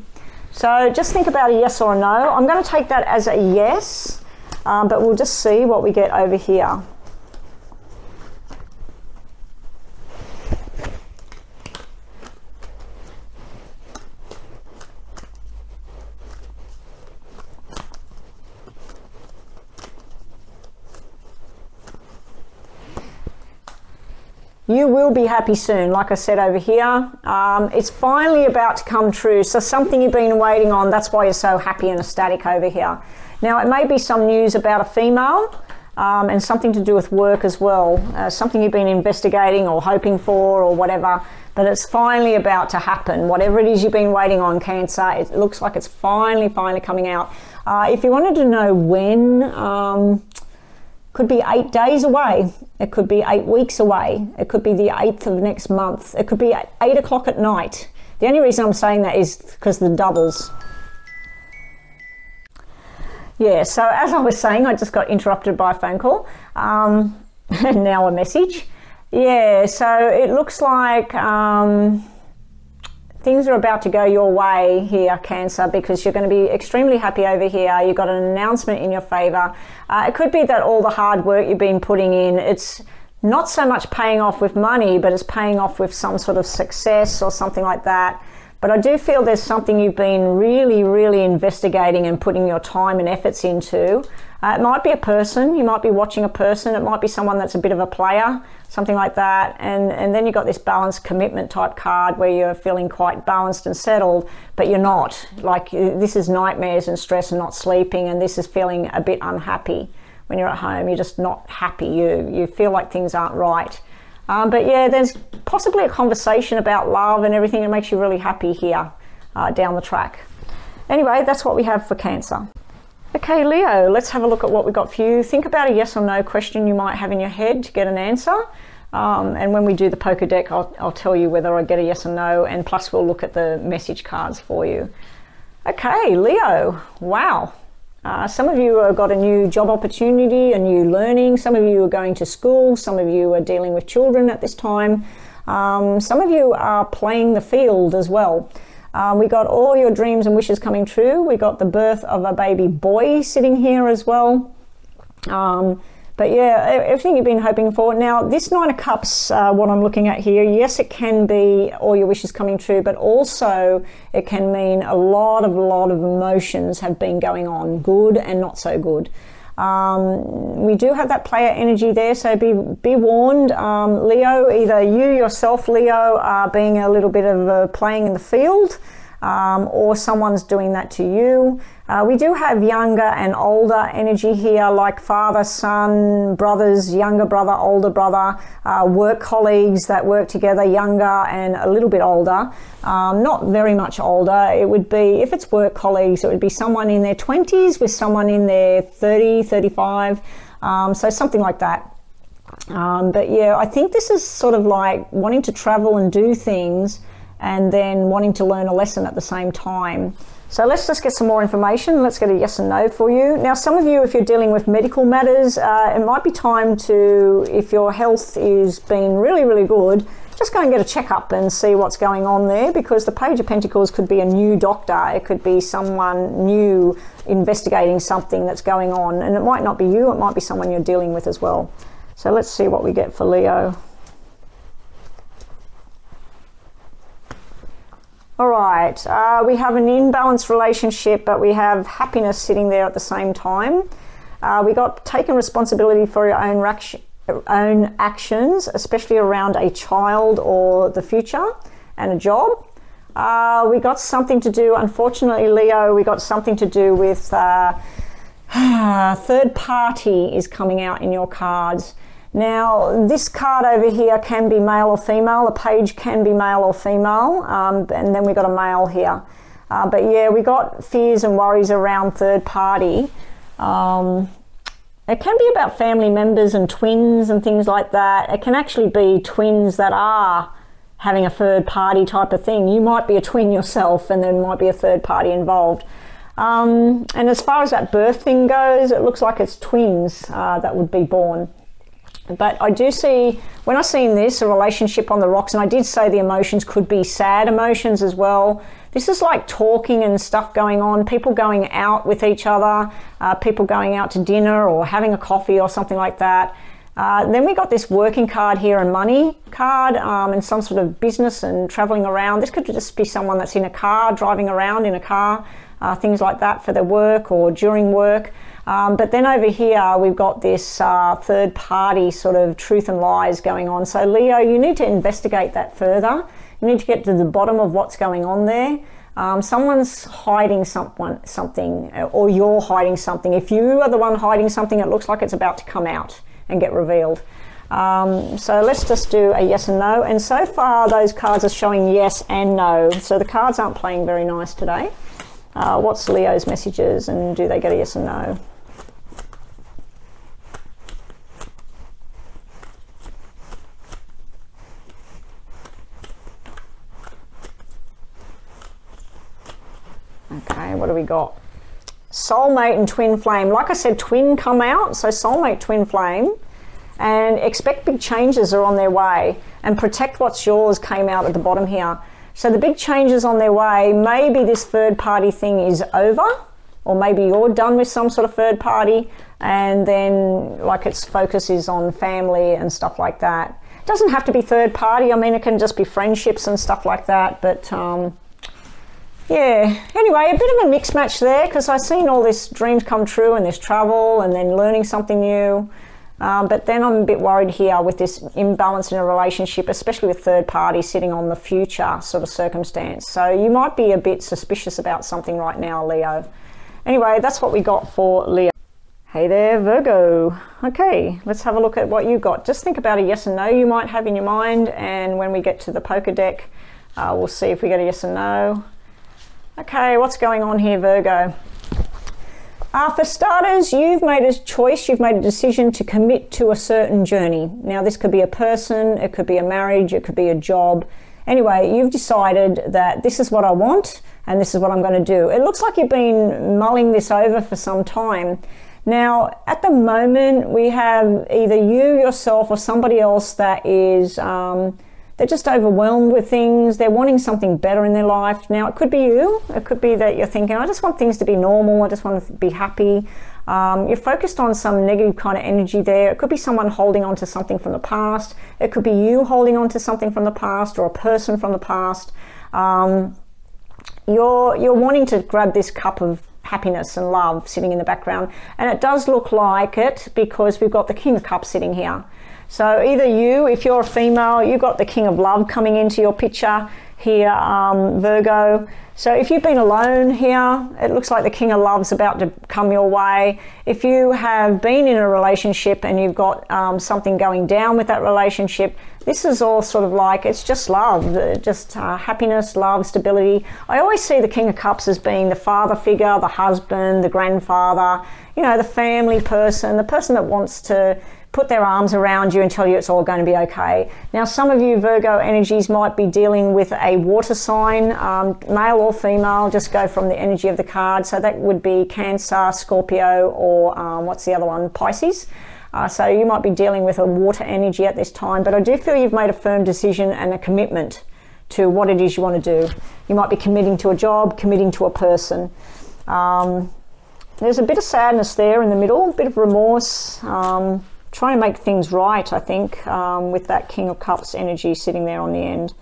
So just think about a yes or a no. I'm going to take that as a yes, um, but we'll just see what we get over here. You will be happy soon, like I said over here. Um, it's finally about to come true. So, something you've been waiting on, that's why you're so happy and ecstatic over here. Now, it may be some news about a female um, and something to do with work as well, uh, something you've been investigating or hoping for or whatever. But it's finally about to happen. Whatever it is you've been waiting on, Cancer, it looks like it's finally, finally coming out. Uh, if you wanted to know when, um, could be eight days away. It could be eight weeks away. It could be the 8th of next month. It could be at 8 o'clock at night. The only reason I'm saying that is because the doubles. Yeah, so as I was saying, I just got interrupted by a phone call um, and now a message. Yeah, so it looks like um, things are about to go your way here, Cancer, because you're going to be extremely happy over here. You've got an announcement in your favor. Uh, it could be that all the hard work you've been putting in, it's not so much paying off with money, but it's paying off with some sort of success or something like that. But I do feel there's something you've been really, really investigating and putting your time and efforts into. Uh, it might be a person, you might be watching a person, it might be someone that's a bit of a player, something like that. And, and then you've got this balanced commitment type card where you're feeling quite balanced and settled, but you're not. Like this is nightmares and stress and not sleeping, and this is feeling a bit unhappy. When you're at home, you're just not happy. You, you feel like things aren't right. Um, but yeah, there's possibly a conversation about love and everything that makes you really happy here uh, down the track. Anyway, that's what we have for Cancer. Okay, Leo, let's have a look at what we got for you. Think about a yes or no question you might have in your head to get an answer. Um, and when we do the poker deck, I'll, I'll tell you whether I get a yes or no, and plus we'll look at the message cards for you. Okay, Leo, wow, uh, some of you have got a new job opportunity, a new learning. Some of you are going to school. Some of you are dealing with children at this time. Um, some of you are playing the field as well. Um, we got all your dreams and wishes coming true. We got the birth of a baby boy sitting here as well. Um, but yeah, everything you've been hoping for. Now, this Nine of Cups, uh, what I'm looking at here, yes, it can be all your wishes coming true, but also it can mean a lot of, lot of emotions have been going on, good and not so good. Um, we do have that player energy there, so be be warned, um, Leo. Either you yourself, Leo, are being a little bit of a playing in the field, um, or someone's doing that to you. Uh, we do have younger and older energy here, like father, son, brothers, younger brother, older brother, uh, work colleagues that work together, younger and a little bit older. Um, not very much older. It would be, if it's work colleagues, it would be someone in their 20s with someone in their 30, 35. Um, so something like that. Um, but yeah, I think this is sort of like wanting to travel and do things and then wanting to learn a lesson at the same time. So let's just get some more information. Let's get a yes and no for you. Now, some of you, if you're dealing with medical matters, uh, it might be time to, if your health is being really, really good, just go and get a checkup and see what's going on there because the Page of Pentacles could be a new doctor. It could be someone new investigating something that's going on. And it might not be you, it might be someone you're dealing with as well. So let's see what we get for Leo. All right, uh, we have an imbalanced relationship, but we have happiness sitting there at the same time. Uh, we got taking responsibility for your own, own actions, especially around a child or the future and a job. Uh, we got something to do, unfortunately, Leo, we got something to do with uh, third party is coming out in your cards. Now, this card over here can be male or female. The page can be male or female, um, and then we got a male here. Uh, but yeah, we got fears and worries around third party. Um, it can be about family members and twins and things like that. It can actually be twins that are having a third party type of thing. You might be a twin yourself, and there might be a third party involved. Um, and as far as that birth thing goes, it looks like it's twins uh, that would be born. But I do see, when I seen this, a relationship on the rocks, and I did say the emotions could be sad emotions as well. This is like talking and stuff going on, people going out with each other, uh, people going out to dinner or having a coffee or something like that. Uh, then we got this working card here and money card um, and some sort of business and traveling around. This could just be someone that's in a car, driving around in a car. uh, things like that for their work or during work. Um, but then over here, we've got this uh, third party sort of truth and lies going on. So, Leo, you need to investigate that further. You need to get to the bottom of what's going on there. Um, someone's hiding someone, something, or you're hiding something. If you are the one hiding something, it looks like it's about to come out and get revealed. Um, so let's just do a yes and no. And so far, those cards are showing yes and no. So the cards aren't playing very nice today. Uh, what's Leo's messages and do they get a yes and no? Okay, what do we got? Soulmate and twin flame. Like I said, twin come out, so soulmate, twin flame. And expect big changes are on their way. And protect what's yours came out at the bottom here. So the big changes on their way, maybe this third party thing is over, or maybe you're done with some sort of third party, and then like its focus is on family and stuff like that. It doesn't have to be third party, I mean, it can just be friendships and stuff like that, but um, yeah, anyway, a bit of a mixed match there because I've seen all this dreams come true and this travel and then learning something new. Um, but then I'm a bit worried here with this imbalance in a relationship, especially with third parties sitting on the future sort of circumstance. So you might be a bit suspicious about something right now, Leo. Anyway, that's what we got for Leo. Hey there, Virgo. Okay, let's have a look at what you got. Just think about a yes and no you might have in your mind, and when we get to the poker deck, uh, we'll see if we get a yes and no. Okay, what's going on here, Virgo? Uh, for starters, you've made a choice, you've made a decision to commit to a certain journey. Now, this could be a person, it could be a marriage, it could be a job. Anyway, you've decided that this is what I want and this is what I'm going to do. It looks like you've been mulling this over for some time. Now, at the moment, we have either you yourself or somebody else that is. Um, they're just overwhelmed with things. They're wanting something better in their life. Now, it could be you. It could be that you're thinking, I just want things to be normal. I just want to be happy. Um, you're focused on some negative kind of energy there. It could be someone holding on to something from the past. It could be you holding on to something from the past or a person from the past. Um, you're, you're wanting to grab this cup of happiness and love sitting in the background. And it does look like it because we've got the King of Cups sitting here. So either you, if you're a female, you've got the King of Love coming into your picture here, um, Virgo. So if you've been alone here, it looks like the King of Love's about to come your way. If you have been in a relationship and you've got um, something going down with that relationship, this is all sort of like it's just love, just uh, happiness, love, stability. I always see the King of Cups as being the father figure, the husband, the grandfather, you know, the family person, the person that wants to put their arms around you and tell you it's all going to be okay. Now, some of you Virgo energies might be dealing with a water sign, um, male or female, just go from the energy of the card. So that would be Cancer, Scorpio, or um, what's the other one? Pisces. Uh, so you might be dealing with a water energy at this time, but I do feel you've made a firm decision and a commitment to what it is you want to do. You might be committing to a job, committing to a person. Um, there's a bit of sadness there in the middle, a bit of remorse. Um, trying to make things right, I think, um, with that King of Cups energy sitting there on the end.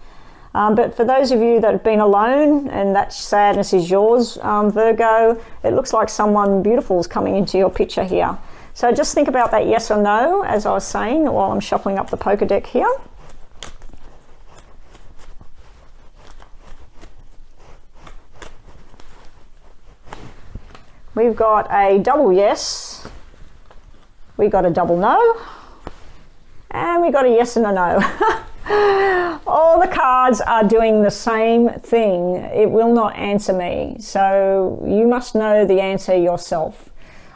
Um, but for those of you that have been alone and that sadness is yours, um, Virgo, it looks like someone beautiful is coming into your picture here. So just think about that yes or no, as I was saying, while I'm shuffling up the poker deck here. We've got a double yes we got a double no, and we got a yes and a no. All the cards are doing the same thing. It will not answer me. So you must know the answer yourself.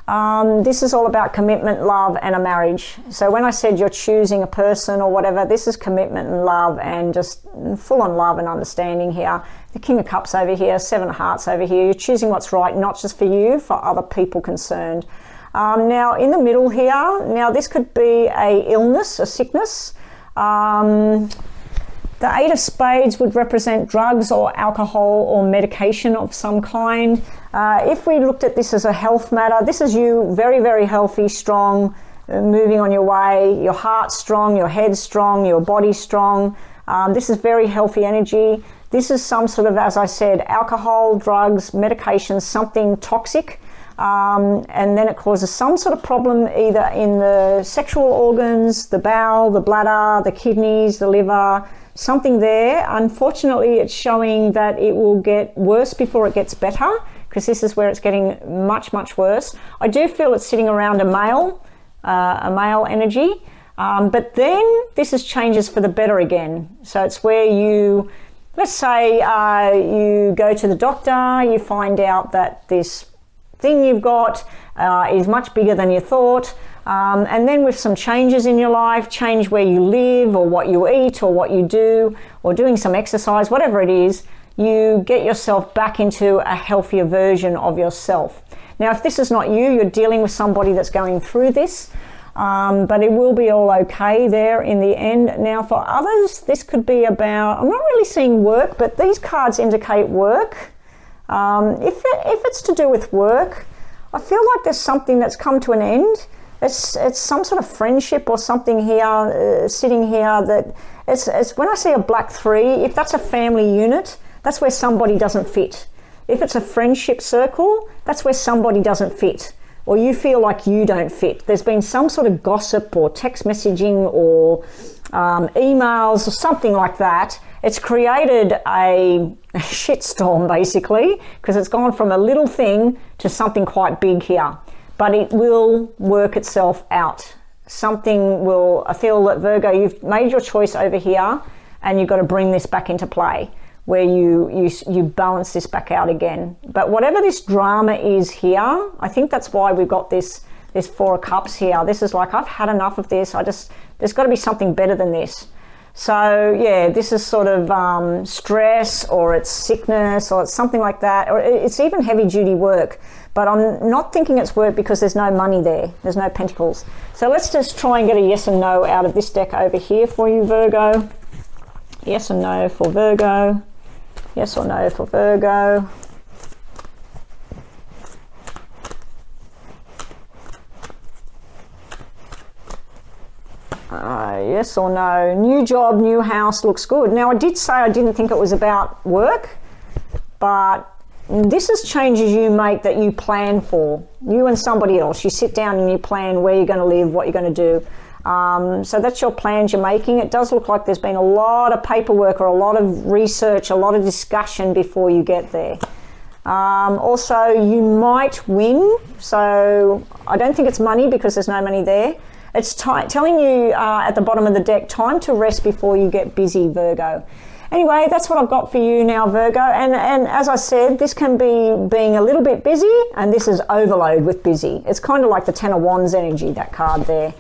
Um, this is all about commitment, love, and a marriage. So when I said you're choosing a person or whatever, this is commitment and love and just full on love and understanding here. The King of Cups over here, Seven of Hearts over here. You're choosing what's right, not just for you, for other people concerned. Um, now, in the middle here, now this could be a illness, a sickness. Um, the Eight of Spades would represent drugs or alcohol or medication of some kind. Uh, if we looked at this as a health matter, this is you very, very healthy, strong, uh, moving on your way, your heart strong, your head strong, your body strong. Um, this is very healthy energy. This is some sort of, as I said, alcohol, drugs, medication, something toxic. Um, and then it causes some sort of problem either in the sexual organs, the bowel, the bladder, the kidneys, the liver, something there. Unfortunately, it's showing that it will get worse before it gets better because this is where it's getting much, much worse. I do feel it's sitting around a male, uh, a male energy. Um, but then this is changes for the better again. So it's where you, let's say uh, you go to the doctor, you find out that this thing you've got uh, is much bigger than you thought. Um, and then with some changes in your life, change where you live or what you eat or what you do or doing some exercise, whatever it is, you get yourself back into a healthier version of yourself. Now, if this is not you, you're dealing with somebody that's going through this, um, but it will be all okay there in the end. Now, for others, this could be about, I'm not really seeing work, but these cards indicate work. Um, if, it, if it's to do with work, I feel like there's something that's come to an end. It's, it's some sort of friendship or something here, uh, sitting here that it's, it's when I see a black three, if that's a family unit, that's where somebody doesn't fit. If it's a friendship circle, that's where somebody doesn't fit or you feel like you don't fit. There's been some sort of gossip or text messaging or um, emails or something like that. It's created a, shitstorm basically because it's gone from a little thing to something quite big here. But it will work itself out. Something will, I feel that Virgo, you've made your choice over here and you've got to bring this back into play where you, you, you balance this back out again. But whatever this drama is here, I think that's why we've got this, this Four of Cups here. This is like, I've had enough of this. I just, there's got to be something better than this. So yeah, this is sort of um, stress or it's sickness or it's something like that, or it's even heavy duty work. But I'm not thinking it's work because there's no money there. There's no pentacles. So let's just try and get a yes and no out of this deck over here for you, Virgo. Yes and no for Virgo. Yes or no for Virgo. Uh, yes or no. New job, new house looks good. Now, I did say I didn't think it was about work, but this is changes you make that you plan for. You and somebody else. You sit down and you plan where you're going to live, what you're going to do. Um, so that's your plans you're making. It does look like there's been a lot of paperwork or a lot of research, a lot of discussion before you get there. Um, also, you might win. So I don't think it's money because there's no money there. It's telling you uh, at the bottom of the deck, time to rest before you get busy, Virgo. Anyway, that's what I've got for you now, Virgo. And, and as I said, this can be being a little bit busy, and this is overload with busy. It's kind of like the Ten of Wands energy, that card there.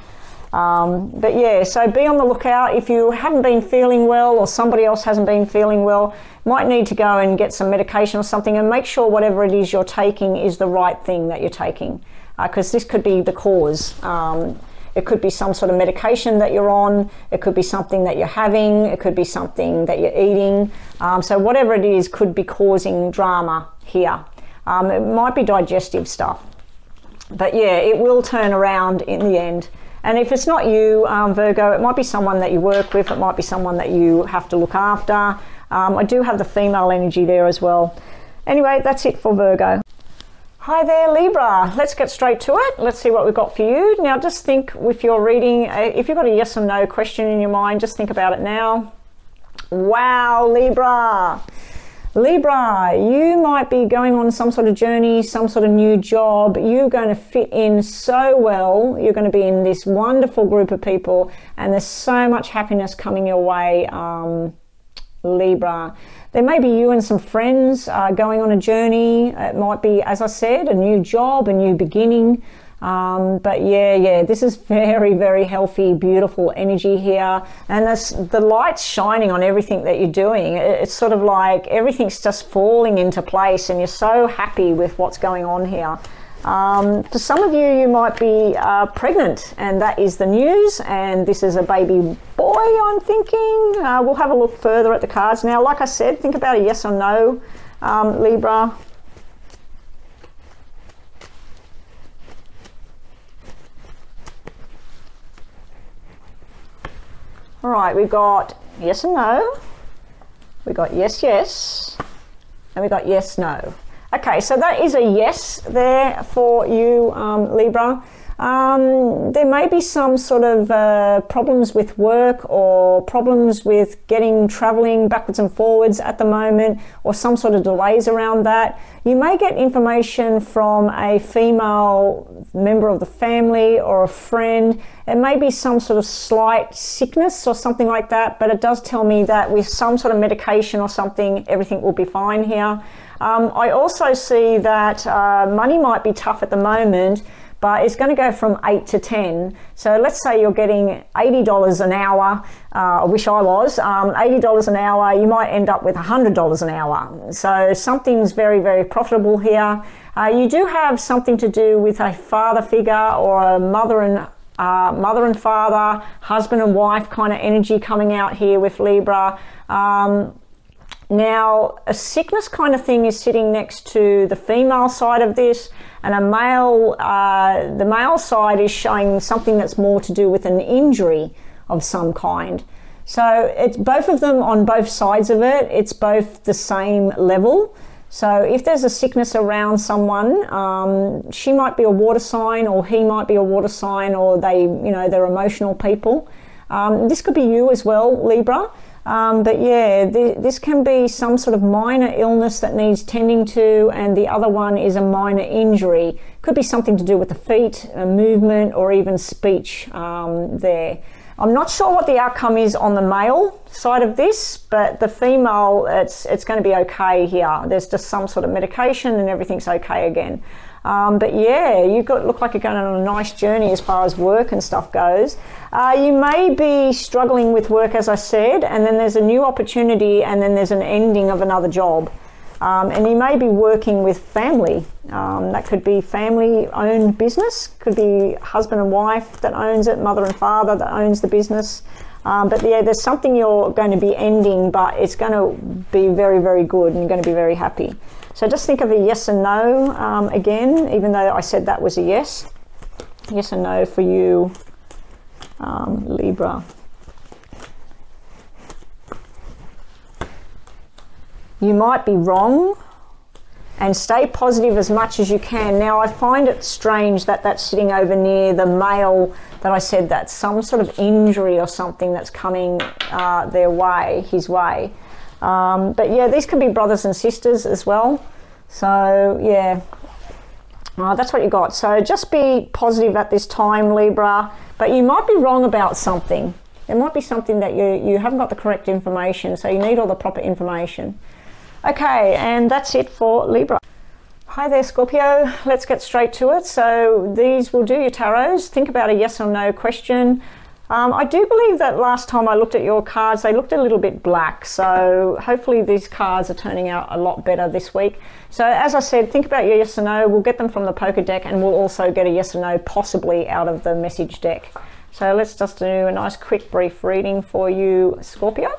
Um, but yeah, so be on the lookout. If you haven't been feeling well or somebody else hasn't been feeling well, might need to go and get some medication or something and make sure whatever it is you're taking is the right thing that you're taking because uh, this could be the cause. Um, it could be some sort of medication that you're on. It could be something that you're having. It could be something that you're eating. Um, so whatever it is could be causing drama here. Um, it might be digestive stuff. But yeah, it will turn around in the end. And if it's not you, um, Virgo, it might be someone that you work with, it might be someone that you have to look after. Um, I do have the female energy there as well. Anyway, that's it for Virgo. Hi there, Libra. Let's get straight to it. Let's see what we've got for you. Now, just think if you're reading, uh, if you've got a yes or no question in your mind, just think about it now. Wow, Libra. Libra, you might be going on some sort of journey, some sort of new job. You're going to fit in so well. You're going to be in this wonderful group of people, and there's so much happiness coming your way, um, Libra. There may be you and some friends uh, going on a journey. It might be, as I said, a new job, a new beginning. Um, but yeah, yeah, this is very, very healthy, beautiful energy here. And this, the light's shining on everything that you're doing. It's sort of like everything's just falling into place and you're so happy with what's going on here. Um, for some of you, you might be uh, pregnant, and that is the news. And this is a baby boy, I'm thinking. Uh, we'll have a look further at the cards. Now, like I said, think about a yes or no, um, Libra. All right, we've got yes and no, We got yes, yes, and we got yes, no. Okay, so that is a yes there for you, um, Libra. Um, there may be some sort of uh, problems with work or problems with getting traveling backwards and forwards at the moment or some sort of delays around that. You may get information from a female member of the family or a friend. It may be some sort of slight sickness or something like that, but it does tell me that with some sort of medication or something, everything will be fine here. Um, I also see that uh, money might be tough at the moment but it's going to go from 8 to 10. So let's say you're getting $80 an hour. Uh, I wish I was. Um, $80 an hour, you might end up with $100 an hour. So something's very, very profitable here. Uh, you do have something to do with a father figure or a mother and uh, mother and father, husband and wife kind of energy coming out here with Libra. Um, now, a sickness kind of thing is sitting next to the female side of this, and a male, uh, the male side is showing something that's more to do with an injury of some kind. So it's both of them on both sides of it. It's both the same level. So if there's a sickness around someone, um, she might be a water sign, or he might be a water sign, or they, you know, they're emotional people. Um, this could be you as well, Libra. Um, but yeah, th- this can be some sort of minor illness that needs tending to, and the other one is a minor injury. Could be something to do with the feet, movement, or even speech um, there. I'm not sure what the outcome is on the male side of this, but the female, it's it's going to be okay here. There's just some sort of medication, and everything's okay again. Um, but yeah, you got look like you're going on a nice journey as far as work and stuff goes. Uh, you may be struggling with work, as I said, and then there's a new opportunity, and then there's an ending of another job. Um, and you may be working with family. Um, that could be family owned business, could be husband and wife that owns it, mother and father that owns the business. Um, but yeah, there's something you're going to be ending, but it's going to be very, very good and you're going to be very happy. So just think of a yes and no um, again, even though I said that was a yes. Yes and no for you, um, Libra. You might be wrong and stay positive as much as you can. Now, I find it strange that that's sitting over near the male that I said that's some sort of injury or something that's coming uh, their way, his way. Um, but yeah, these can be brothers and sisters as well. So yeah, uh, that's what you got. So just be positive at this time, Libra. But you might be wrong about something. There might be something that you, you haven't got the correct information, so you need all the proper information. Okay, and that's it for Libra. Hi there, Scorpio. Let's get straight to it. So these will do your tarots. Think about a yes or no question. Um, I do believe that last time I looked at your cards, they looked a little bit black. So hopefully these cards are turning out a lot better this week. So as I said, think about your yes or no. We'll get them from the poker deck and we'll also get a yes or no possibly out of the message deck. So let's just do a nice quick brief reading for you, Scorpio.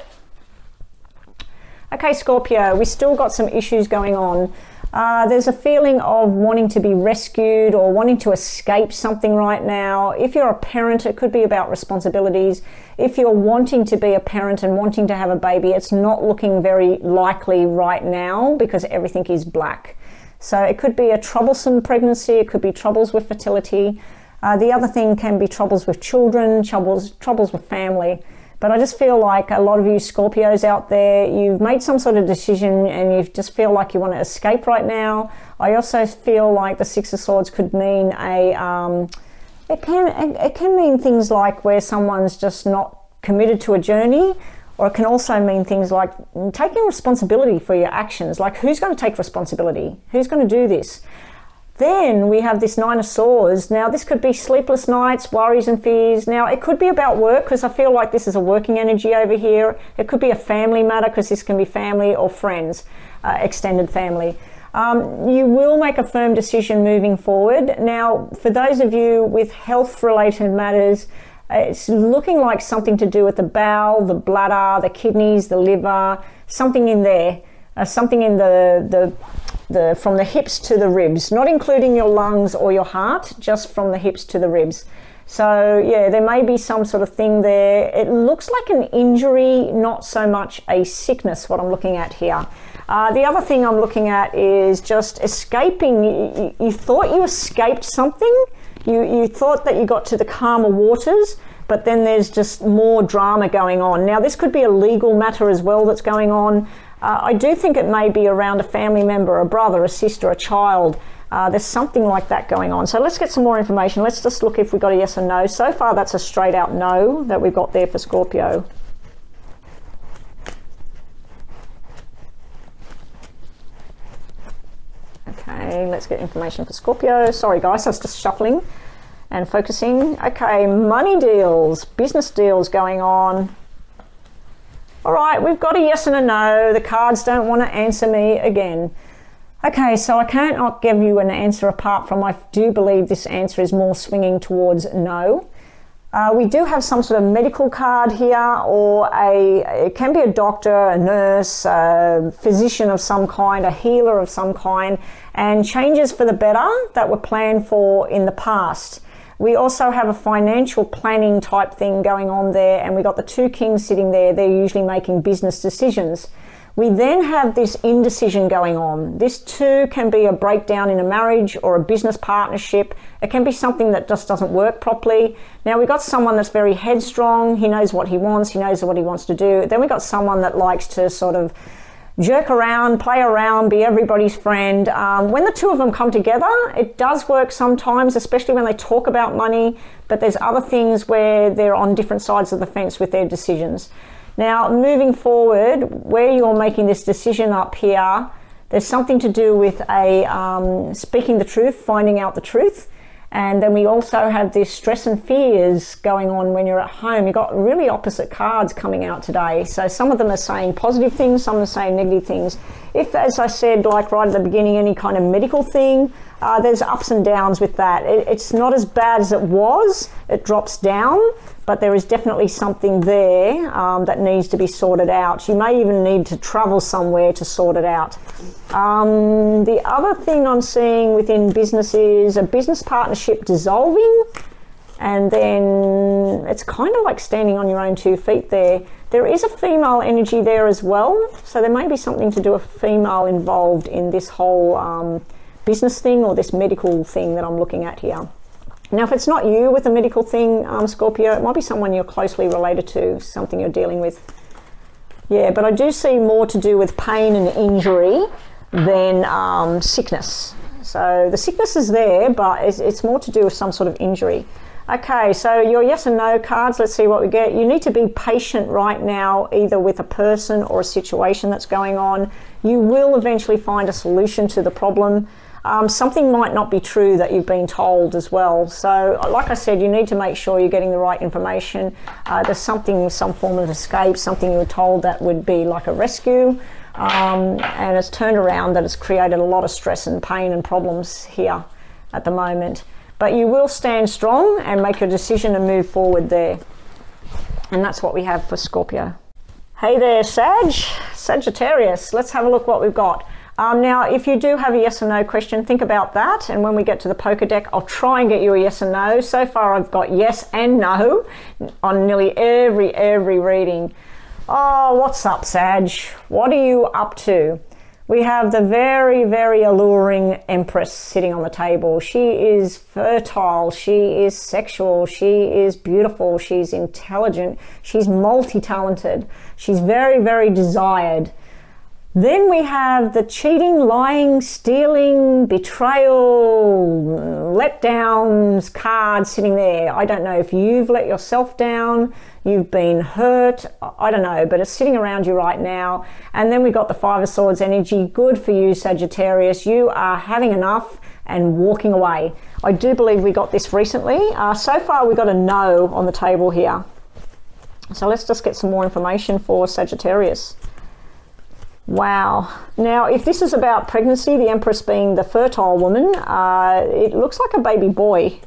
Okay, Scorpio, we still got some issues going on. Uh, there's a feeling of wanting to be rescued or wanting to escape something right now. If you're a parent, it could be about responsibilities. If you're wanting to be a parent and wanting to have a baby, it's not looking very likely right now because everything is black. So it could be a troublesome pregnancy, it could be troubles with fertility. Uh, the other thing can be troubles with children, troubles, troubles with family. But I just feel like a lot of you Scorpios out there, you've made some sort of decision and you just feel like you want to escape right now. I also feel like the Six of Swords could mean a, um, it can it can mean things like where someone's just not committed to a journey or it can also mean things like taking responsibility for your actions. Like who's going to take responsibility? Who's going to do this then we have this Nine of Swords. Now, this could be sleepless nights, worries and fears. Now, it could be about work because I feel like this is a working energy over here. It could be a family matter because this can be family or friends, uh, extended family. Um, you will make a firm decision moving forward. Now, for those of you with health related matters, it's looking like something to do with the bowel, the bladder, the kidneys, the liver, something in there, uh, something in the, the the, from the hips to the ribs, not including your lungs or your heart, just from the hips to the ribs. So, yeah, there may be some sort of thing there. It looks like an injury, not so much a sickness, what I'm looking at here. Uh, the other thing I'm looking at is just escaping. You, you, thought you escaped something, you, you thought that you got to the calmer waters, but then there's just more drama going on. Now, this could be a legal matter as well that's going on. Uh, I do think it may be around a family member, a brother, a sister, a child. Uh, there's something like that going on. So let's get some more information. Let's just look if we got a yes or no. So far, that's a straight out no that we've got there for Scorpio. Okay, let's get information for Scorpio. Sorry guys, I was just shuffling and focusing. Okay, money deals, business deals going on. All right, we've got a yes and a no. The cards don't want to answer me again. Okay, so I can't not give you an answer apart from I do believe this answer is more swinging towards no. Uh, we do have some sort of medical card here, or a it can be a doctor, a nurse, a physician of some kind, a healer of some kind, and changes for the better that were planned for in the past. We also have a financial planning type thing going on there, and we've got the two kings sitting there. They're usually making business decisions. We then have this indecision going on. This too can be a breakdown in a marriage or a business partnership. It can be something that just doesn't work properly. Now we've got someone that's very headstrong. He knows what he wants. He knows what he wants to do. Then we've got someone that likes to sort of jerk around, play around, be everybody's friend. Um, when the two of them come together, it does work sometimes, especially when they talk about money. But there's other things where they're on different sides of the fence with their decisions. Now, moving forward, where you're making this decision up here, there's something to do with a um, speaking the truth, finding out the truth. And then we also have this stress and fears going on when you're at home. You've got really opposite cards coming out today. So some of them are saying positive things, some are saying negative things. If, as I said, like right at the beginning, any kind of medical thing, uh, there's ups and downs with that. It, it's not as bad as it was, it drops down, but there is definitely something there um, that needs to be sorted out. You may even need to travel somewhere to sort it out. Um, the other thing I'm seeing within business is a business partnership dissolving, and then it's kind of like standing on your own two feet there. There is a female energy there as well, so there may be something to do with female involved in this whole um, business thing or this medical thing that I'm looking at here. Now, if it's not you with a medical thing, um, Scorpio, it might be someone you're closely related to, something you're dealing with. Yeah, but I do see more to do with pain and injury than um, sickness. So the sickness is there, but it's, it's more to do with some sort of injury. Okay, so your yes and no cards, let's see what we get. You need to be patient right now, either with a person or a situation that's going on. You will eventually find a solution to the problem um, something might not be true that you've been told as well. So, like I said, you need to make sure you're getting the right information. Uh, there's something, some form of escape, something you were told that would be like a rescue. Um, and it's turned around that it's created a lot of stress and pain and problems here at the moment. But you will stand strong and make a decision and move forward there. And that's what we have for Scorpio. Hey there, Sag, Sagittarius. Let's have a look what we've got. Um, now, if you do have a yes or no question, think about that. And when we get to the poker deck, I'll try and get you a yes or no. So far, I've got yes and no on nearly every, every reading. Oh, what's up, Sag? What are you up to? We have the very, very alluring Empress sitting on the table. She is fertile, she is sexual, she is beautiful, she's intelligent, she's multi talented, she's very, very desired. Then we have the cheating, lying, stealing, betrayal, letdowns card sitting there. I don't know if you've let yourself down, you've been hurt, I don't know, but it's sitting around you right now. And then we've got the Five of Swords energy. Good for you, Sagittarius. You are having enough and walking away. I do believe we got this recently. Uh, so far, we got a no on the table here. So let's just get some more information for Sagittarius. Wow. Now, if this is about pregnancy, the Empress being the fertile woman, uh, it looks like a baby boy.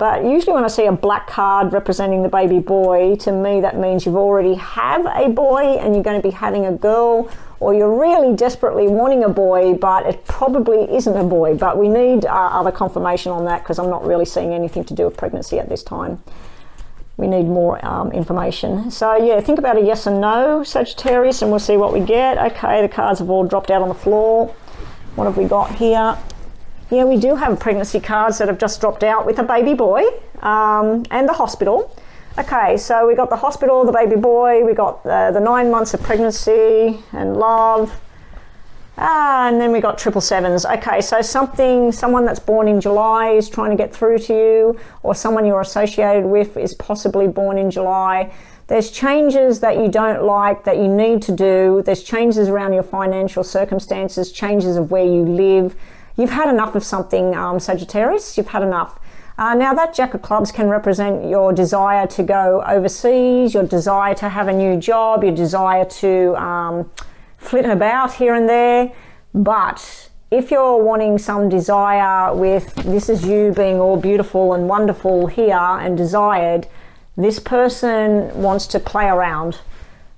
But usually when I see a black card representing the baby boy, to me that means you've already have a boy and you're going to be having a girl or you're really desperately wanting a boy, but it probably isn't a boy. But we need uh, other confirmation on that because I'm not really seeing anything to do with pregnancy at this time. We need more um, information. So, yeah, think about a yes and no, Sagittarius, and we'll see what we get. Okay, the cards have all dropped out on the floor. What have we got here? Yeah, we do have pregnancy cards that have just dropped out with a baby boy um, and the hospital. Okay, so we got the hospital, the baby boy, we got uh, the nine months of pregnancy and love. Ah, and then we got triple sevens. Okay, so something, someone that's born in July is trying to get through to you, or someone you're associated with is possibly born in July. There's changes that you don't like that you need to do. There's changes around your financial circumstances, changes of where you live. You've had enough of something, um, Sagittarius. You've had enough. Uh, now, that Jack of Clubs can represent your desire to go overseas, your desire to have a new job, your desire to um, flit about here and there. But if you're wanting some desire with this is you being all beautiful and wonderful here and desired, this person wants to play around.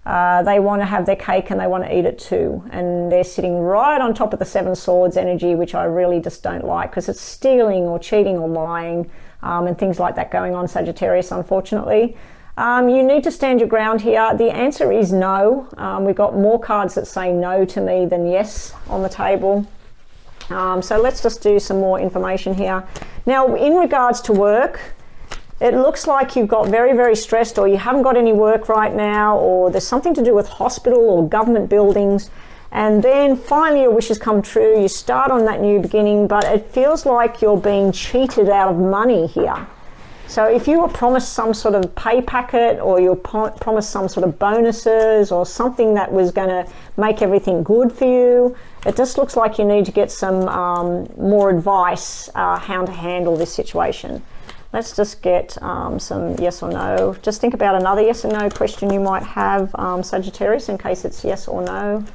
Uh, they want to have their cake and they want to eat it too. And they're sitting right on top of the Seven Swords energy, which I really just don't like because it's stealing or cheating or lying um, and things like that going on, Sagittarius, unfortunately. Um, you need to stand your ground here. The answer is no. Um, we've got more cards that say no to me than yes on the table. Um, so let's just do some more information here. Now, in regards to work, it looks like you've got very, very stressed, or you haven't got any work right now, or there's something to do with hospital or government buildings. And then finally, your wishes come true. You start on that new beginning, but it feels like you're being cheated out of money here. So if you were promised some sort of pay packet or you were promised some sort of bonuses or something that was going to make everything good for you, it just looks like you need to get some um, more advice uh, how to handle this situation. Let's just get um, some yes or no. Just think about another yes or no question you might have, um, Sagittarius, in case it's yes or no.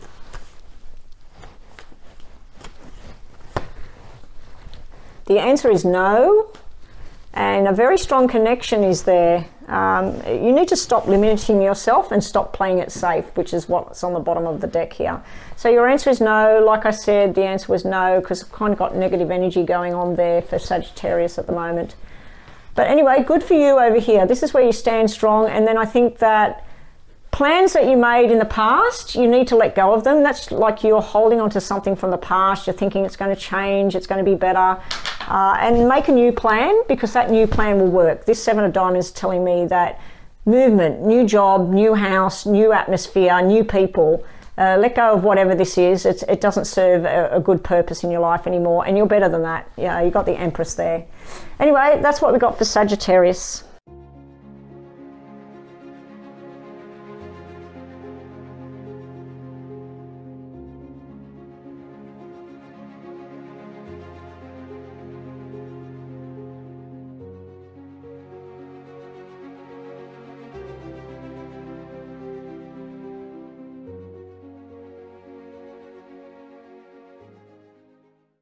The answer is no, and a very strong connection is there. Um, you need to stop limiting yourself and stop playing it safe, which is what's on the bottom of the deck here. So your answer is no. Like I said, the answer was no because I've kind of got negative energy going on there for Sagittarius at the moment. But anyway, good for you over here. This is where you stand strong. And then I think that plans that you made in the past, you need to let go of them. That's like you're holding on to something from the past. You're thinking it's going to change, it's going to be better. Uh, and make a new plan because that new plan will work. This Seven of Diamonds is telling me that movement, new job, new house, new atmosphere, new people. Uh, let go of whatever this is. It's, it doesn't serve a, a, good purpose in your life anymore, and you're better than that. Yeah, you got the Empress there. Anyway, that's what we got for Sagittarius.